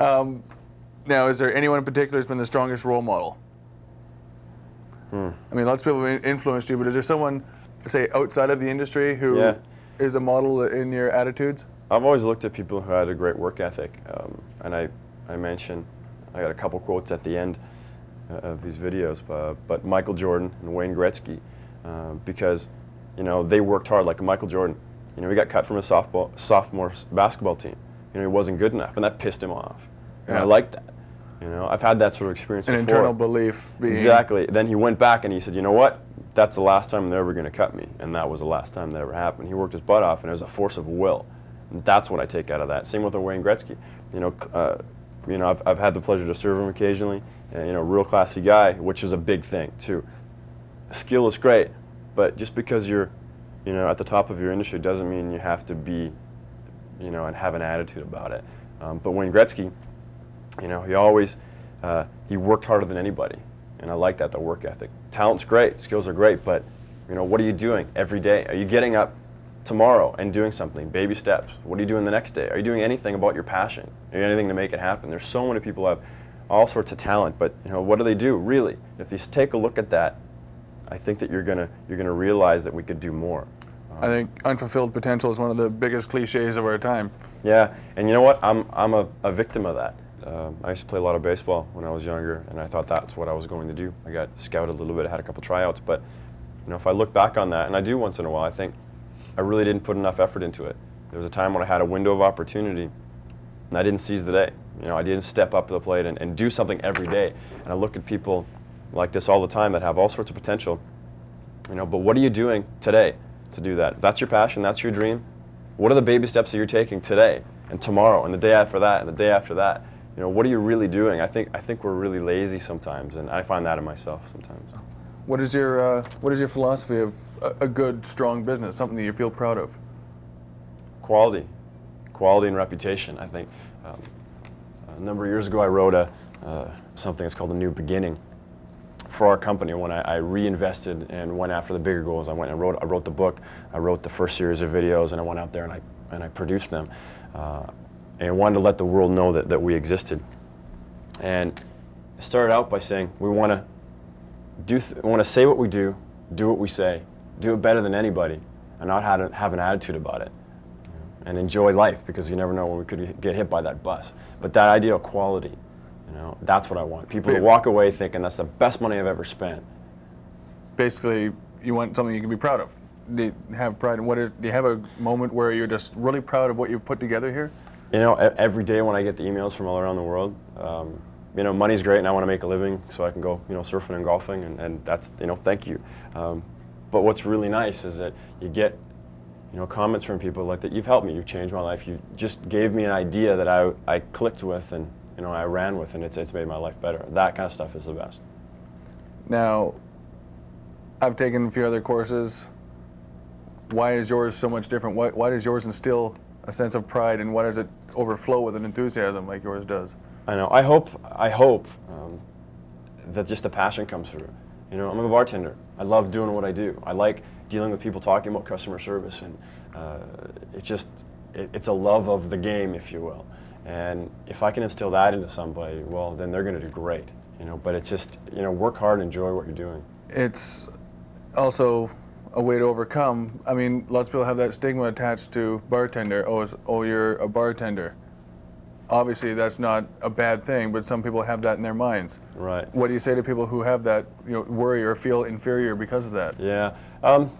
um, now, is there anyone in particular who's been the strongest role model?
Hmm.
I mean, lots of people have influenced you, but is there someone, say, outside of the industry who is a model in your attitudes?
I've always looked at people who had a great work ethic, um, and I, I mentioned, I got a couple quotes at the end uh, of these videos, uh, but Michael Jordan and Wayne Gretzky, uh, because, you know, they worked hard. Like Michael Jordan, you know, he got cut from a softball, sophomore basketball team. You know, he wasn't good enough, and that pissed him off. And I
Yeah.
liked that. You know, I've had that sort of experience
An
before.
internal belief being
Exactly. Then he went back and he said, you know what? That's the last time they're ever going to cut me. And that was the last time that ever happened. He worked his butt off and it was a force of will. And that's what I take out of that. Same with Wayne Gretzky. You know, uh, you know, I've, I've had the pleasure to serve him occasionally. And, you know, real classy guy, which is a big thing too. Skill is great, but just because you're, you know, at the top of your industry doesn't mean you have to be, you know, and have an attitude about it. Um, but Wayne Gretzky, you know, he always uh, he worked harder than anybody, and I like that the work ethic. Talent's great, skills are great, but you know, what are you doing every day? Are you getting up tomorrow and doing something, baby steps? What are you doing the next day? Are you doing anything about your passion? Are you anything to make it happen? There's so many people who have all sorts of talent, but you know, what do they do really? If you take a look at that, I think that you're gonna you're gonna realize that we could do more.
I think unfulfilled potential is one of the biggest cliches of our time.
Yeah, and you know what? I'm I'm a, a victim of that. Um, I used to play a lot of baseball when I was younger, and I thought that's what I was going to do. I got scouted a little bit, I had a couple tryouts, but you know, if I look back on that, and I do once in a while, I think I really didn't put enough effort into it. There was a time when I had a window of opportunity, and I didn't seize the day. You know, I didn't step up to the plate and, and do something every day. And I look at people like this all the time that have all sorts of potential. You know, but what are you doing today to do that? If that's your passion, that's your dream. What are the baby steps that you're taking today and tomorrow and the day after that and the day after that? You know, what are you really doing? I think I think we're really lazy sometimes, and I find that in myself sometimes.
What is your uh, what is your philosophy of a, a good, strong business? Something that you feel proud of?
Quality, quality and reputation. I think um, a number of years ago, I wrote a uh, something that's called a new beginning for our company. When I, I, reinvested and went after the bigger goals, I went and wrote I wrote the book. I wrote the first series of videos, and I went out there and I and I produced them. Uh, and wanted to let the world know that, that we existed. And it started out by saying we want to do th- want to say what we do, do what we say, do it better than anybody, and not have, have an attitude about it, and enjoy life because you never know when we could get hit by that bus. But that idea of quality, you know, that's what I want. People to walk away thinking that's the best money I've ever spent.
Basically, you want something you can be proud of. Do you have pride in what is? Do you have a moment where you're just really proud of what you've put together here?
You know, every day when I get the emails from all around the world, um, you know, money's great and I want to make a living so I can go, you know, surfing and golfing and, and that's, you know, thank you. Um, but what's really nice is that you get, you know, comments from people like that, you've helped me, you've changed my life, you just gave me an idea that I, I clicked with and, you know, I ran with and it's, it's made my life better. That kind of stuff is the best.
Now, I've taken a few other courses. Why is yours so much different? Why, why does yours instill a sense of pride and why does it overflow with an enthusiasm like yours does.
I know. I hope. I hope um, that just the passion comes through. You know, I'm a bartender. I love doing what I do. I like dealing with people, talking about customer service, and uh, it's just it, it's a love of the game, if you will. And if I can instill that into somebody, well, then they're going to do great. You know, but it's just you know, work hard and enjoy what you're doing.
It's also a way to overcome. I mean, lots of people have that stigma attached to bartender. Oh, oh, you're a bartender. Obviously, that's not a bad thing, but some people have that in their minds.
Right.
What do you say to people who have that, you know, worry or feel inferior because of that?
Yeah. Um,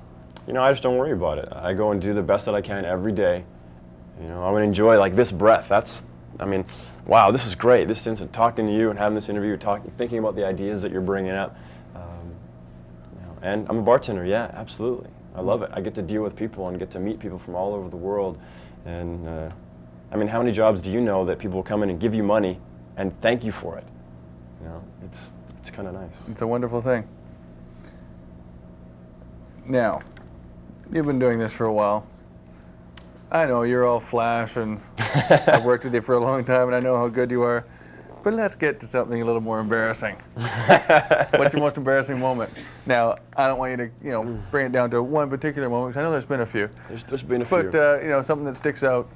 you know, I just don't worry about it. I go and do the best that I can every day. You know, I would enjoy like this breath. That's, I mean, wow, this is great. This instant talking to you and having this interview, talking, thinking about the ideas that you're bringing up. And I'm a bartender, yeah, absolutely. I love it. I get to deal with people and get to meet people from all over the world. And uh, I mean, how many jobs do you know that people come in and give you money and thank you for it? You know, it's, it's kind of nice.
It's a wonderful thing. Now, you've been doing this for a while. I know you're all flash and I've worked with you for a long time and I know how good you are. But let's get to something a little more embarrassing. What's your most embarrassing moment? Now, I don't want you to, you know, bring it down to one particular moment because I know there's been a few.
There's, there's been a few.
But uh, you know, something that sticks out.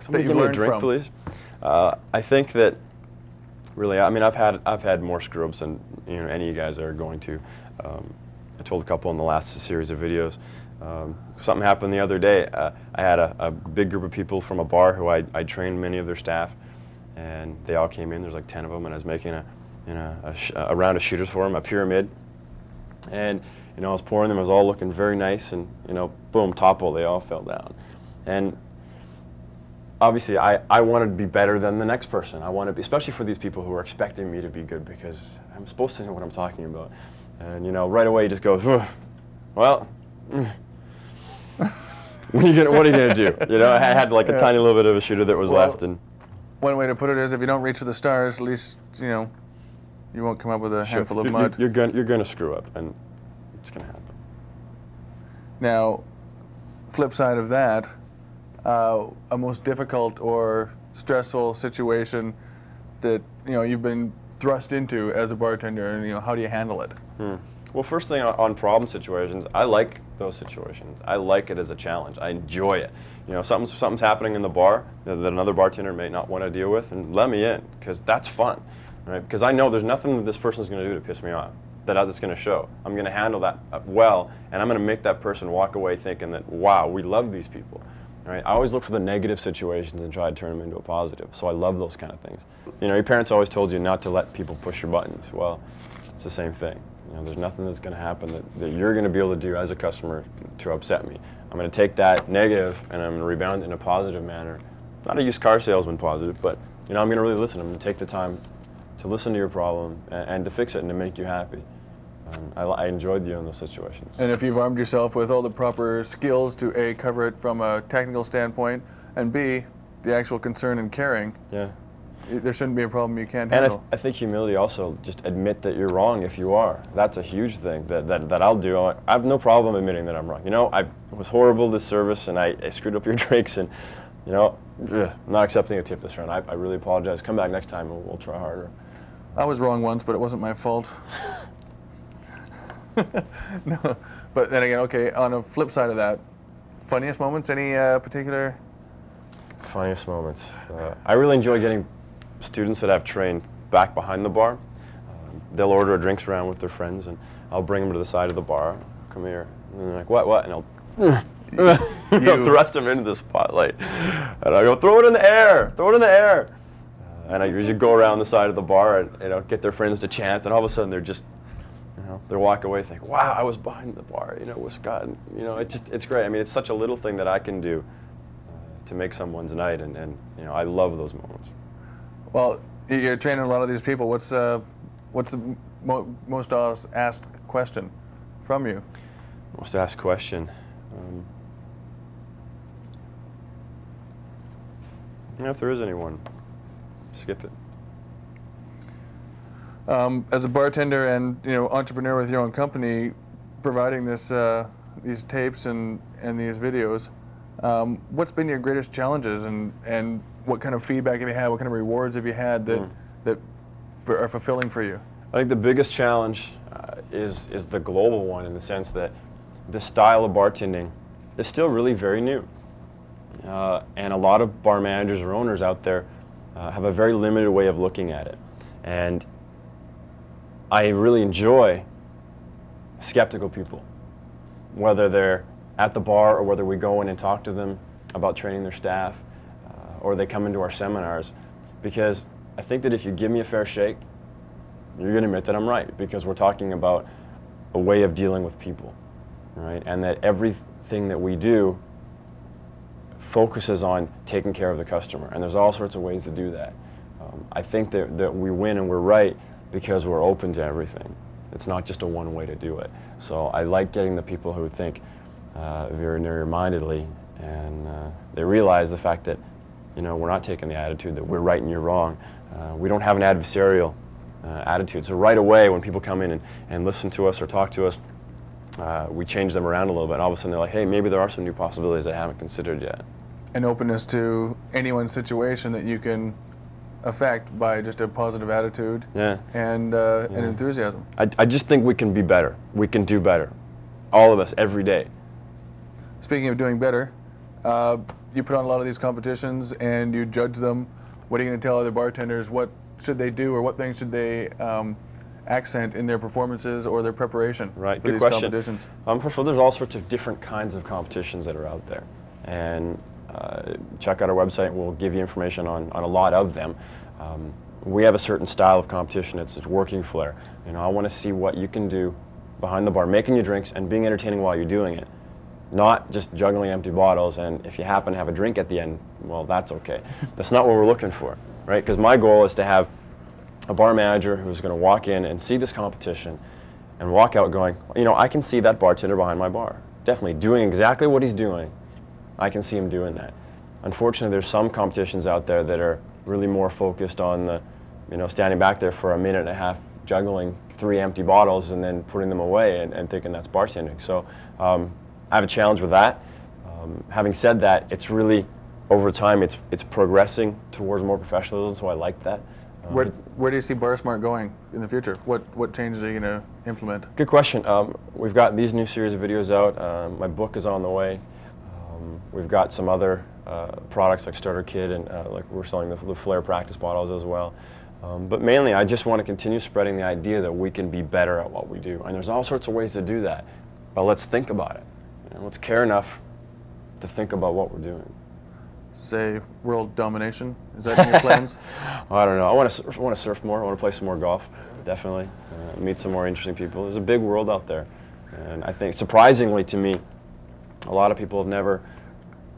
Somebody
that
give me a drink,
from.
please. Uh, I think that really, I mean, I've had I've had more screw ups than you know any of you guys are going to. Um, I told a couple in the last series of videos. Um, something happened the other day. Uh, I had a, a, big group of people from a bar who I, I trained many of their staff and they all came in. There's like 10 of them, and I was making a, you know, a, a, round of shooters for them, a pyramid. And you know, I was pouring them. It was all looking very nice, and you know, boom, topple. They all fell down. And obviously, I, I wanted to be better than the next person. I want to be, especially for these people who are expecting me to be good, because I'm supposed to know what I'm talking about. And you know, right away, you just goes, well. what are you gonna What are you gonna do? You know, I had like a yeah. tiny little bit of a shooter that was
well,
left, and
one way to put it is if you don't reach for the stars, at least you know you won't come up with a
sure.
handful of
you're,
mud.
You're, you're gonna you're gonna screw up, and it's gonna happen.
Now, flip side of that, uh, a most difficult or stressful situation that you know you've been thrust into as a bartender, and you know how do you handle it?
Hmm. Well, first thing on, problem situations, I like those situations. I like it as a challenge. I enjoy it. You know, something's, something's happening in the bar that another bartender may not want to deal with, and let me in, because that's fun, right? Because I know there's nothing that this person's going to do to piss me off that that's going to show. I'm going to handle that uh, well, and I'm going to make that person walk away thinking that, wow, we love these people. Right? I always look for the negative situations and try to turn them into a positive. So I love those kind of things. You know, your parents always told you not to let people push your buttons. Well, it's the same thing. You know, there's nothing that's going to happen that, that you're going to be able to do as a customer to upset me. I'm going to take that negative and I'm going to rebound in a positive manner. Not a used car salesman positive, but you know, I'm going to really listen. I'm going to take the time to listen to your problem and, and to fix it and to make you happy. Um, I, I enjoyed you in those situations.
And if you've armed yourself with all the proper skills to A, cover it from a technical standpoint, and B, the actual concern and caring,
yeah.
There shouldn't be a problem you can't
And I, th- I think humility also, just admit that you're wrong if you are. That's a huge thing that, that, that I'll do. I have no problem admitting that I'm wrong. You know, I was horrible this service and I, I screwed up your drinks and, you know, ugh, I'm not accepting a tip this round. I, I really apologize. Come back next time and we'll try harder.
I was wrong once, but it wasn't my fault. no, but then again, okay. On the flip side of that, funniest moments? Any uh, particular?
Funniest moments. Uh, I really enjoy getting students that I've trained back behind the bar. Um, they'll order a drinks round with their friends, and I'll bring them to the side of the bar. Come here. And they're like, what, what? And I'll, I'll thrust them into the spotlight. And I go, throw it in the air, throw it in the air. Uh, and I usually go around the side of the bar and you know, get their friends to chant, and all of a sudden they're just, you know, they walk away thinking, wow, I was behind the bar, you know, with Scott. And, you know, it's just, it's great. I mean, it's such a little thing that I can do uh, to make someone's night, and, and, you know, I love those moments.
Well, you're training a lot of these people. What's uh, what's the mo- most asked question from you?
Most asked question. Um, you know, if there is anyone, skip it.
Um, as a bartender and you know entrepreneur with your own company, providing this uh, these tapes and and these videos, um, what's been your greatest challenges and and what kind of feedback have you had? What kind of rewards have you had that
Mm.
that for, are fulfilling for you?
I think the biggest challenge uh, is is the global one in the sense that this style of bartending is still really very new, uh, and a lot of bar managers or owners out there uh, have a very limited way of looking at it, and I really enjoy skeptical people, whether they're at the bar or whether we go in and talk to them about training their staff, or they come into our seminars, because I think that if you give me a fair shake, you're going to admit that I'm right because we're talking about a way of dealing with people, right? And that everything that we do focuses on taking care of the customer. And there's all sorts of ways to do that. Um, I think that, that we win and we're right because we're open to everything. It's not just a one way to do it. So I like getting the people who think uh, very narrow-mindedly and uh, they realize the fact that you know, we're not taking the attitude that we're right and you're wrong. Uh, we don't have an adversarial uh, attitude. So right away, when people come in and, and listen to us or talk to us, uh, we change them around a little bit. And all of a sudden, they're like, hey, maybe there are some new possibilities I haven't considered yet.
An openness to anyone's situation that you can affect by just a positive attitude
Yeah.
and uh,
Yeah.
and enthusiasm.
I, I just think we can be better. We can do better. All of us, every day.
Speaking of doing better, uh, you put on a lot of these competitions and you judge them. What are you going to tell other bartenders? What should they do, or what things should they um, accent in their performances or their preparation
Right,
for
good
these
question.
competitions?
Um, first of all, there's all sorts of different kinds of competitions that are out there. And uh, check out our website, we'll give you information on, on a lot of them. Um, we have a certain style of competition, it's, it's working flair. You know, I want to see what you can do behind the bar, making your drinks and being entertaining while you're doing it. Not just juggling empty bottles, and if you happen to have a drink at the end, well, that's okay. that's not what we're looking for, right? Because my goal is to have a bar manager who's going to walk in and see this competition and walk out going, you know, I can see that bartender behind my bar. Definitely doing exactly what he's doing. I can see him doing that. Unfortunately, there's some competitions out there that are really more focused on the, you know, standing back there for a minute and a half juggling three empty bottles and then putting them away and, and thinking that's bartending. So um, I have a challenge with that. Um, having said that, it's really, over time, it's, it's progressing towards more professionalism, so I like that. Um,
Where, where do you see Bar Smart going in the future? What what changes are you going to implement?
Good question. Um, we've got these new series of videos out. Um, my book is on the way. Um, we've got some other uh, products like Starter Kit and uh, like we're selling the, the Flair practice bottles as well. Um, but mainly, I just want to continue spreading the idea that we can be better at what we do. And there's all sorts of ways to do that. But let's think about it. Know, let's care enough to think about what we're doing.
Say world domination. Is that in your plans?
Well, I don't know. I want to want to surf more. I want to play some more golf, definitely. Uh, meet some more interesting people. There's a big world out there, and I think surprisingly to me, a lot of people have never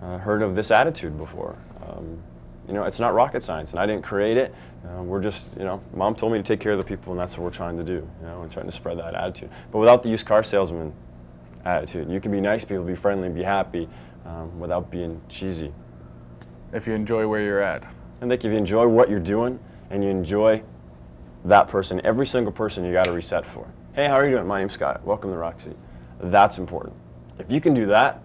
uh, heard of this attitude before. Um, you know, it's not rocket science, and I didn't create it. Uh, we're just, you know, mom told me to take care of the people, and that's what we're trying to do. You know, we're trying to spread that attitude. But without the used car salesman attitude, you can be nice to people, be friendly, be happy, um, without being cheesy.
If you enjoy where you're at.
I think if you enjoy what you're doing and you enjoy that person, every single person you got to reset for. Hey, how are you doing? My name's Scott. Welcome to Roxy. That's important. If you can do that,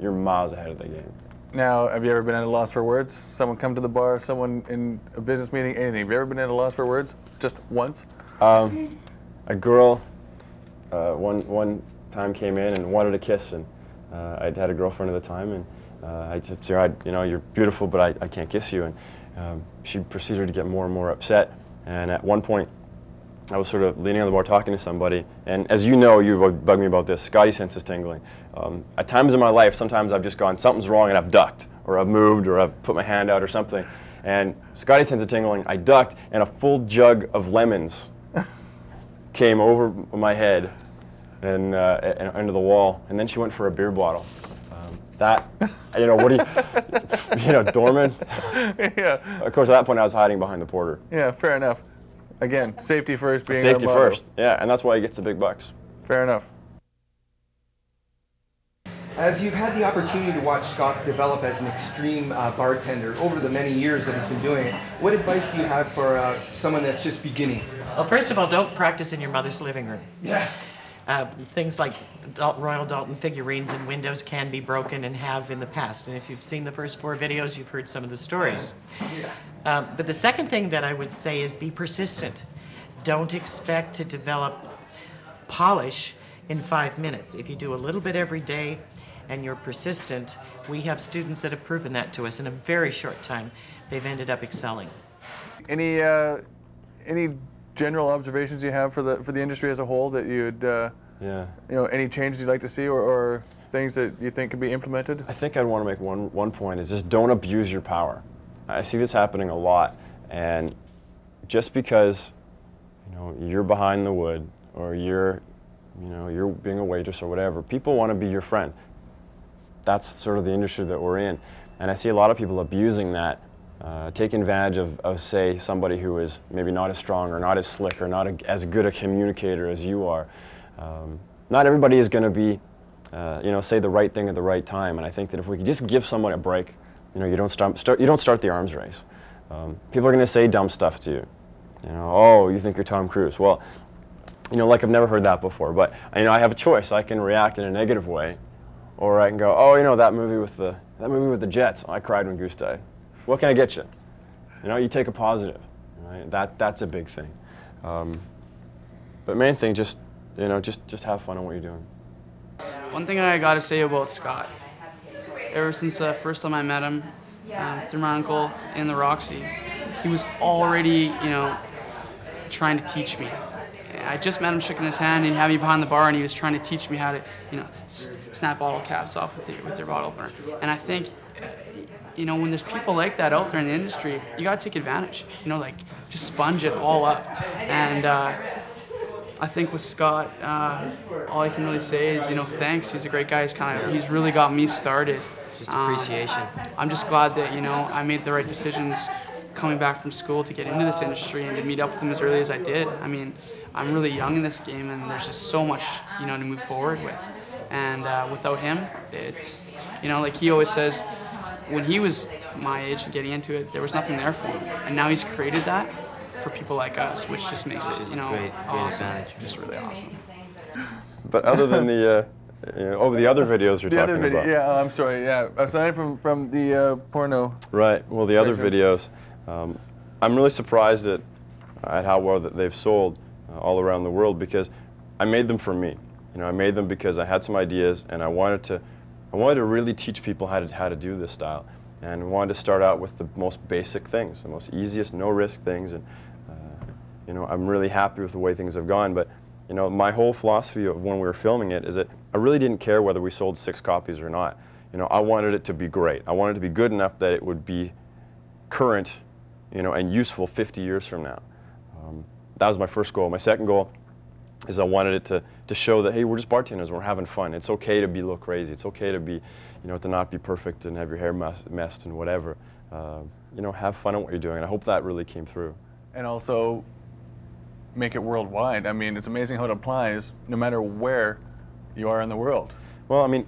you're miles ahead of the game.
Now, have you ever been at a loss for words? Someone come to the bar, someone in a business meeting, anything. Have you ever been at a loss for words? Just once?
Um, a girl uh, one, one time came in and wanted a kiss, and uh, I'd had a girlfriend at the time, and uh, I just said, you know, you're beautiful, but I, I can't kiss you. And um, she proceeded to get more and more upset. And at one point, I was sort of leaning on the bar talking to somebody, and as you know, you bug me about this, Scotty sense is tingling. Um, at times in my life, sometimes I've just gone, something's wrong, and I've ducked, or I've moved, or I've put my hand out or something. And Scotty sense is tingling, I ducked, and a full jug of lemons came over my head and, uh, and under the wall, and then she went for a beer bottle. Um, that, you know, what do you, you know, Dorman?
yeah.
Of course, at that point, I was hiding behind the porter.
Yeah, fair enough. Again, safety first being
Safety
our
first, yeah, and that's why he gets the big bucks.
Fair enough.
As you've had the opportunity to watch Scott develop as an extreme uh, bartender over the many years that he's been doing it, what advice do you have for uh, someone that's just beginning?
Well, first of all, don't practice in your mother's living room.
Yeah.
Uh, things like Royal Doulton figurines and windows can be broken and have in the past. And if you've seen the first four videos, you've heard some of the stories. Um, but the second thing that I would say is be persistent. Don't expect to develop polish in five minutes. If you do a little bit every day and you're persistent, we have students that have proven that to us in a very short time. They've ended up excelling.
Any uh, any general observations you have for the for the industry as a whole that you'd uh,
Yeah.
you know any changes you'd like to see or, or things that you think could be implemented?
I think I'd want to make one, one point is just don't abuse your power. I see this happening a lot, and just because you know you're behind the wood or you're you know you're being a waitress or whatever, people want to be your friend. That's sort of the industry that we're in, and I see a lot of people abusing that, uh, taking advantage of, of say somebody who is maybe not as strong or not as slick or not a, as good a communicator as you are. Um, not everybody is going to be uh, you know, say the right thing at the right time. And I think that if we could just give someone a break, you know, you don't start, start you don't start the arms race. Um, people are going to say dumb stuff to you. You know, oh, you think you're Tom Cruise. Well, you know, like I've never heard that before. But you know, I have a choice. I can react in a negative way, or I can go, oh, you know, that movie with the that movie with the Jets. I cried when Goose died. What can I get you? You know, you take a positive. Right? That that's a big thing. Um, but main thing, just you know, just just have fun on what you're doing.
One thing I gotta say about Scott, ever since the first time I met him, um, through my uncle in the Roxy, he was already, you know, trying to teach me. I just met him, shaking his hand, and he had me behind the bar, and he was trying to teach me how to, you know, snap bottle caps off with your, with your bottle opener. And I think, uh, you know, when there's people like that out there in the industry, you gotta take advantage. You know, like just sponge it all up. And uh, I think with Scott, uh, all I can really say is, you know, thanks. He's a great guy. He's kind of, he's really got me started.
Just
Um,
appreciation.
I'm just glad that, you know, I made the right decisions coming back from school to get into this industry and to meet up with him as early as I did. I mean, I'm really young in this game and there's just so much, you know, to move forward with. And uh, without him, it, you know, like he always says, when he was my age and getting into it, there was nothing there for him. And now he's created that for people like us, which just makes it, you know,
great- great
awesome.
advantage.
Just really awesome.
But other than the, uh, you know, oh, the other videos you're
the
talking
other video,
about.
yeah, I'm sorry, yeah. Aside from from the uh, porno,
Right. Well, the other videos, um, I'm really surprised at, at how well that they've sold uh, all around the world because I made them for me. You know, I made them because I had some ideas and I wanted to, I wanted to really teach people how to how to do this style, and wanted to start out with the most basic things, the most easiest, no risk things, and uh, you know, I'm really happy with the way things have gone. But you know, my whole philosophy of when we were filming it is that I really didn't care whether we sold six copies or not. You know, I wanted it to be great. I wanted it to be good enough that it would be current, you know, and useful 50 years from now. Um, that was my first goal. My second goal is I wanted it to, to show that, hey, we're just bartenders, we're having fun. It's okay to be a little crazy. It's okay to be, you know, to not be perfect and have your hair mess, messed and whatever. Uh, you know, have fun at what you're doing. And I hope that really came through.
And also make it worldwide. I mean, it's amazing how it applies no matter where you are in the world.
Well, I mean,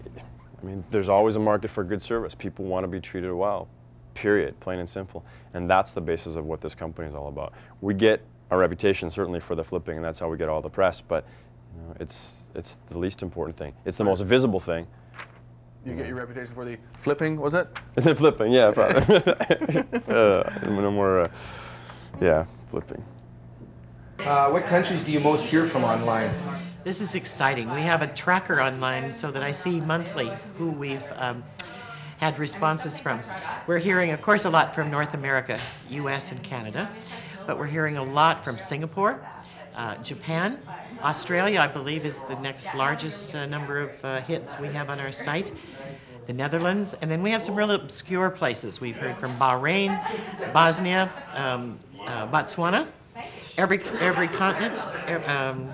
I mean, there's always a market for good service. People want to be treated well, period, plain and simple. And that's the basis of what this company is all about. We get a reputation certainly for the flipping, and that's how we get all the press. But you know, it's it's the least important thing. It's the most visible thing.
You get your reputation for the flipping, was it?
the flipping, yeah, probably. uh, no more, uh, yeah, flipping.
Uh, what countries do you most hear from online?
This is exciting. We have a tracker online so that I see monthly who we've um, had responses from. We're hearing, of course, a lot from North America, US and Canada, but we're hearing a lot from Singapore, uh, Japan, Australia, I believe, is the next largest uh, number of uh, hits we have on our site. The Netherlands, and then we have some real obscure places. We've heard from Bahrain, Bosnia, um, uh, Botswana, every every continent, um,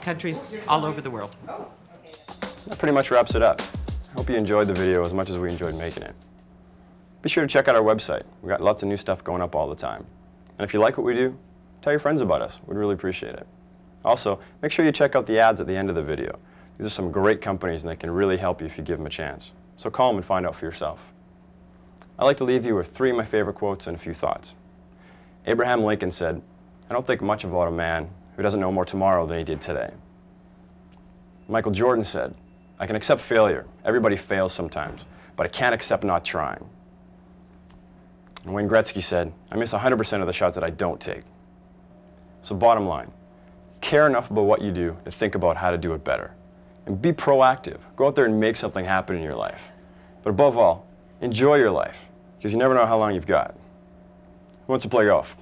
countries all over the world.
That pretty much wraps it up. I hope you enjoyed the video as much as we enjoyed making it. Be sure to check out our website. We've got lots of new stuff going up all the time. And if you like what we do, tell your friends about us. We'd really appreciate it. Also, make sure you check out the ads at the end of the video. These are some great companies and they can really help you if you give them a chance. So call them and find out for yourself. I'd like to leave you with three of my favorite quotes and a few thoughts. Abraham Lincoln said, I don't think much about a man who doesn't know more tomorrow than he did today. Michael Jordan said, I can accept failure. Everybody fails sometimes, but I can't accept not trying. And Wayne Gretzky said, I miss 100% of the shots that I don't take. So bottom line, care enough about what you do to think about how to do it better. And be proactive. Go out there and make something happen in your life. But above all, enjoy your life, because you never know how long you've got. Who wants to play golf?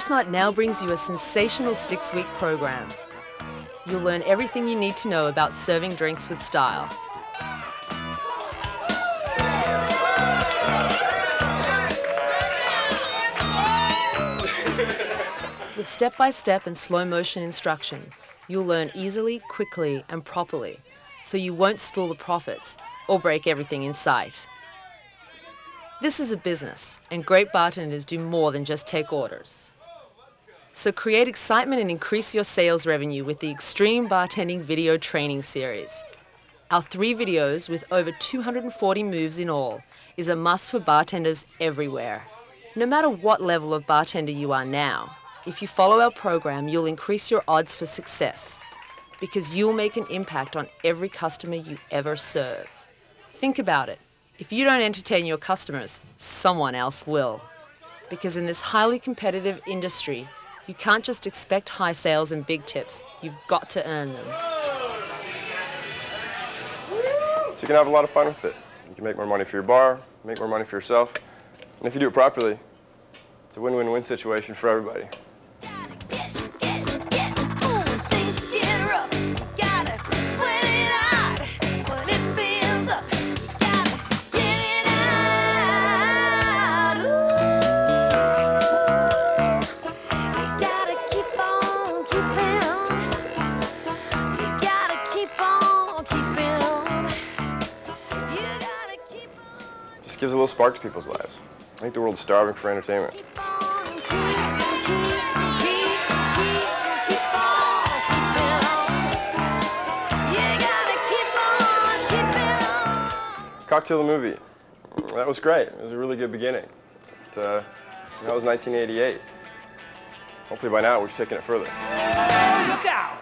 BarSmart now brings you a sensational six week program. You'll learn everything you need to know about serving drinks with style. With step by step and slow motion instruction, you'll learn easily, quickly, and properly so you won't spoil the profits or break everything in sight. This is a business, and great bartenders do more than just take orders. So create excitement and increase your sales revenue with the Extreme Bartending Video Training Series. Our three videos with over 240 moves in all is a must for bartenders everywhere. No matter what level of bartender you are now, if you follow our program, you'll increase your odds for success because you'll make an impact on every customer you ever serve. Think about it. If you don't entertain your customers, someone else will. Because in this highly competitive industry, you can't just expect high sales and big tips. You've got to earn them.
So you can have a lot of fun with it.
You can make more money for your bar, make more money for yourself, and if you do it properly, it's a win-win-win situation for everybody. Gives a little spark to people's lives. I think the world's starving for entertainment. Cocktail the movie. That was great. It was a really good beginning. But, uh, that was 1988. Hopefully by now we've taken it further.
My man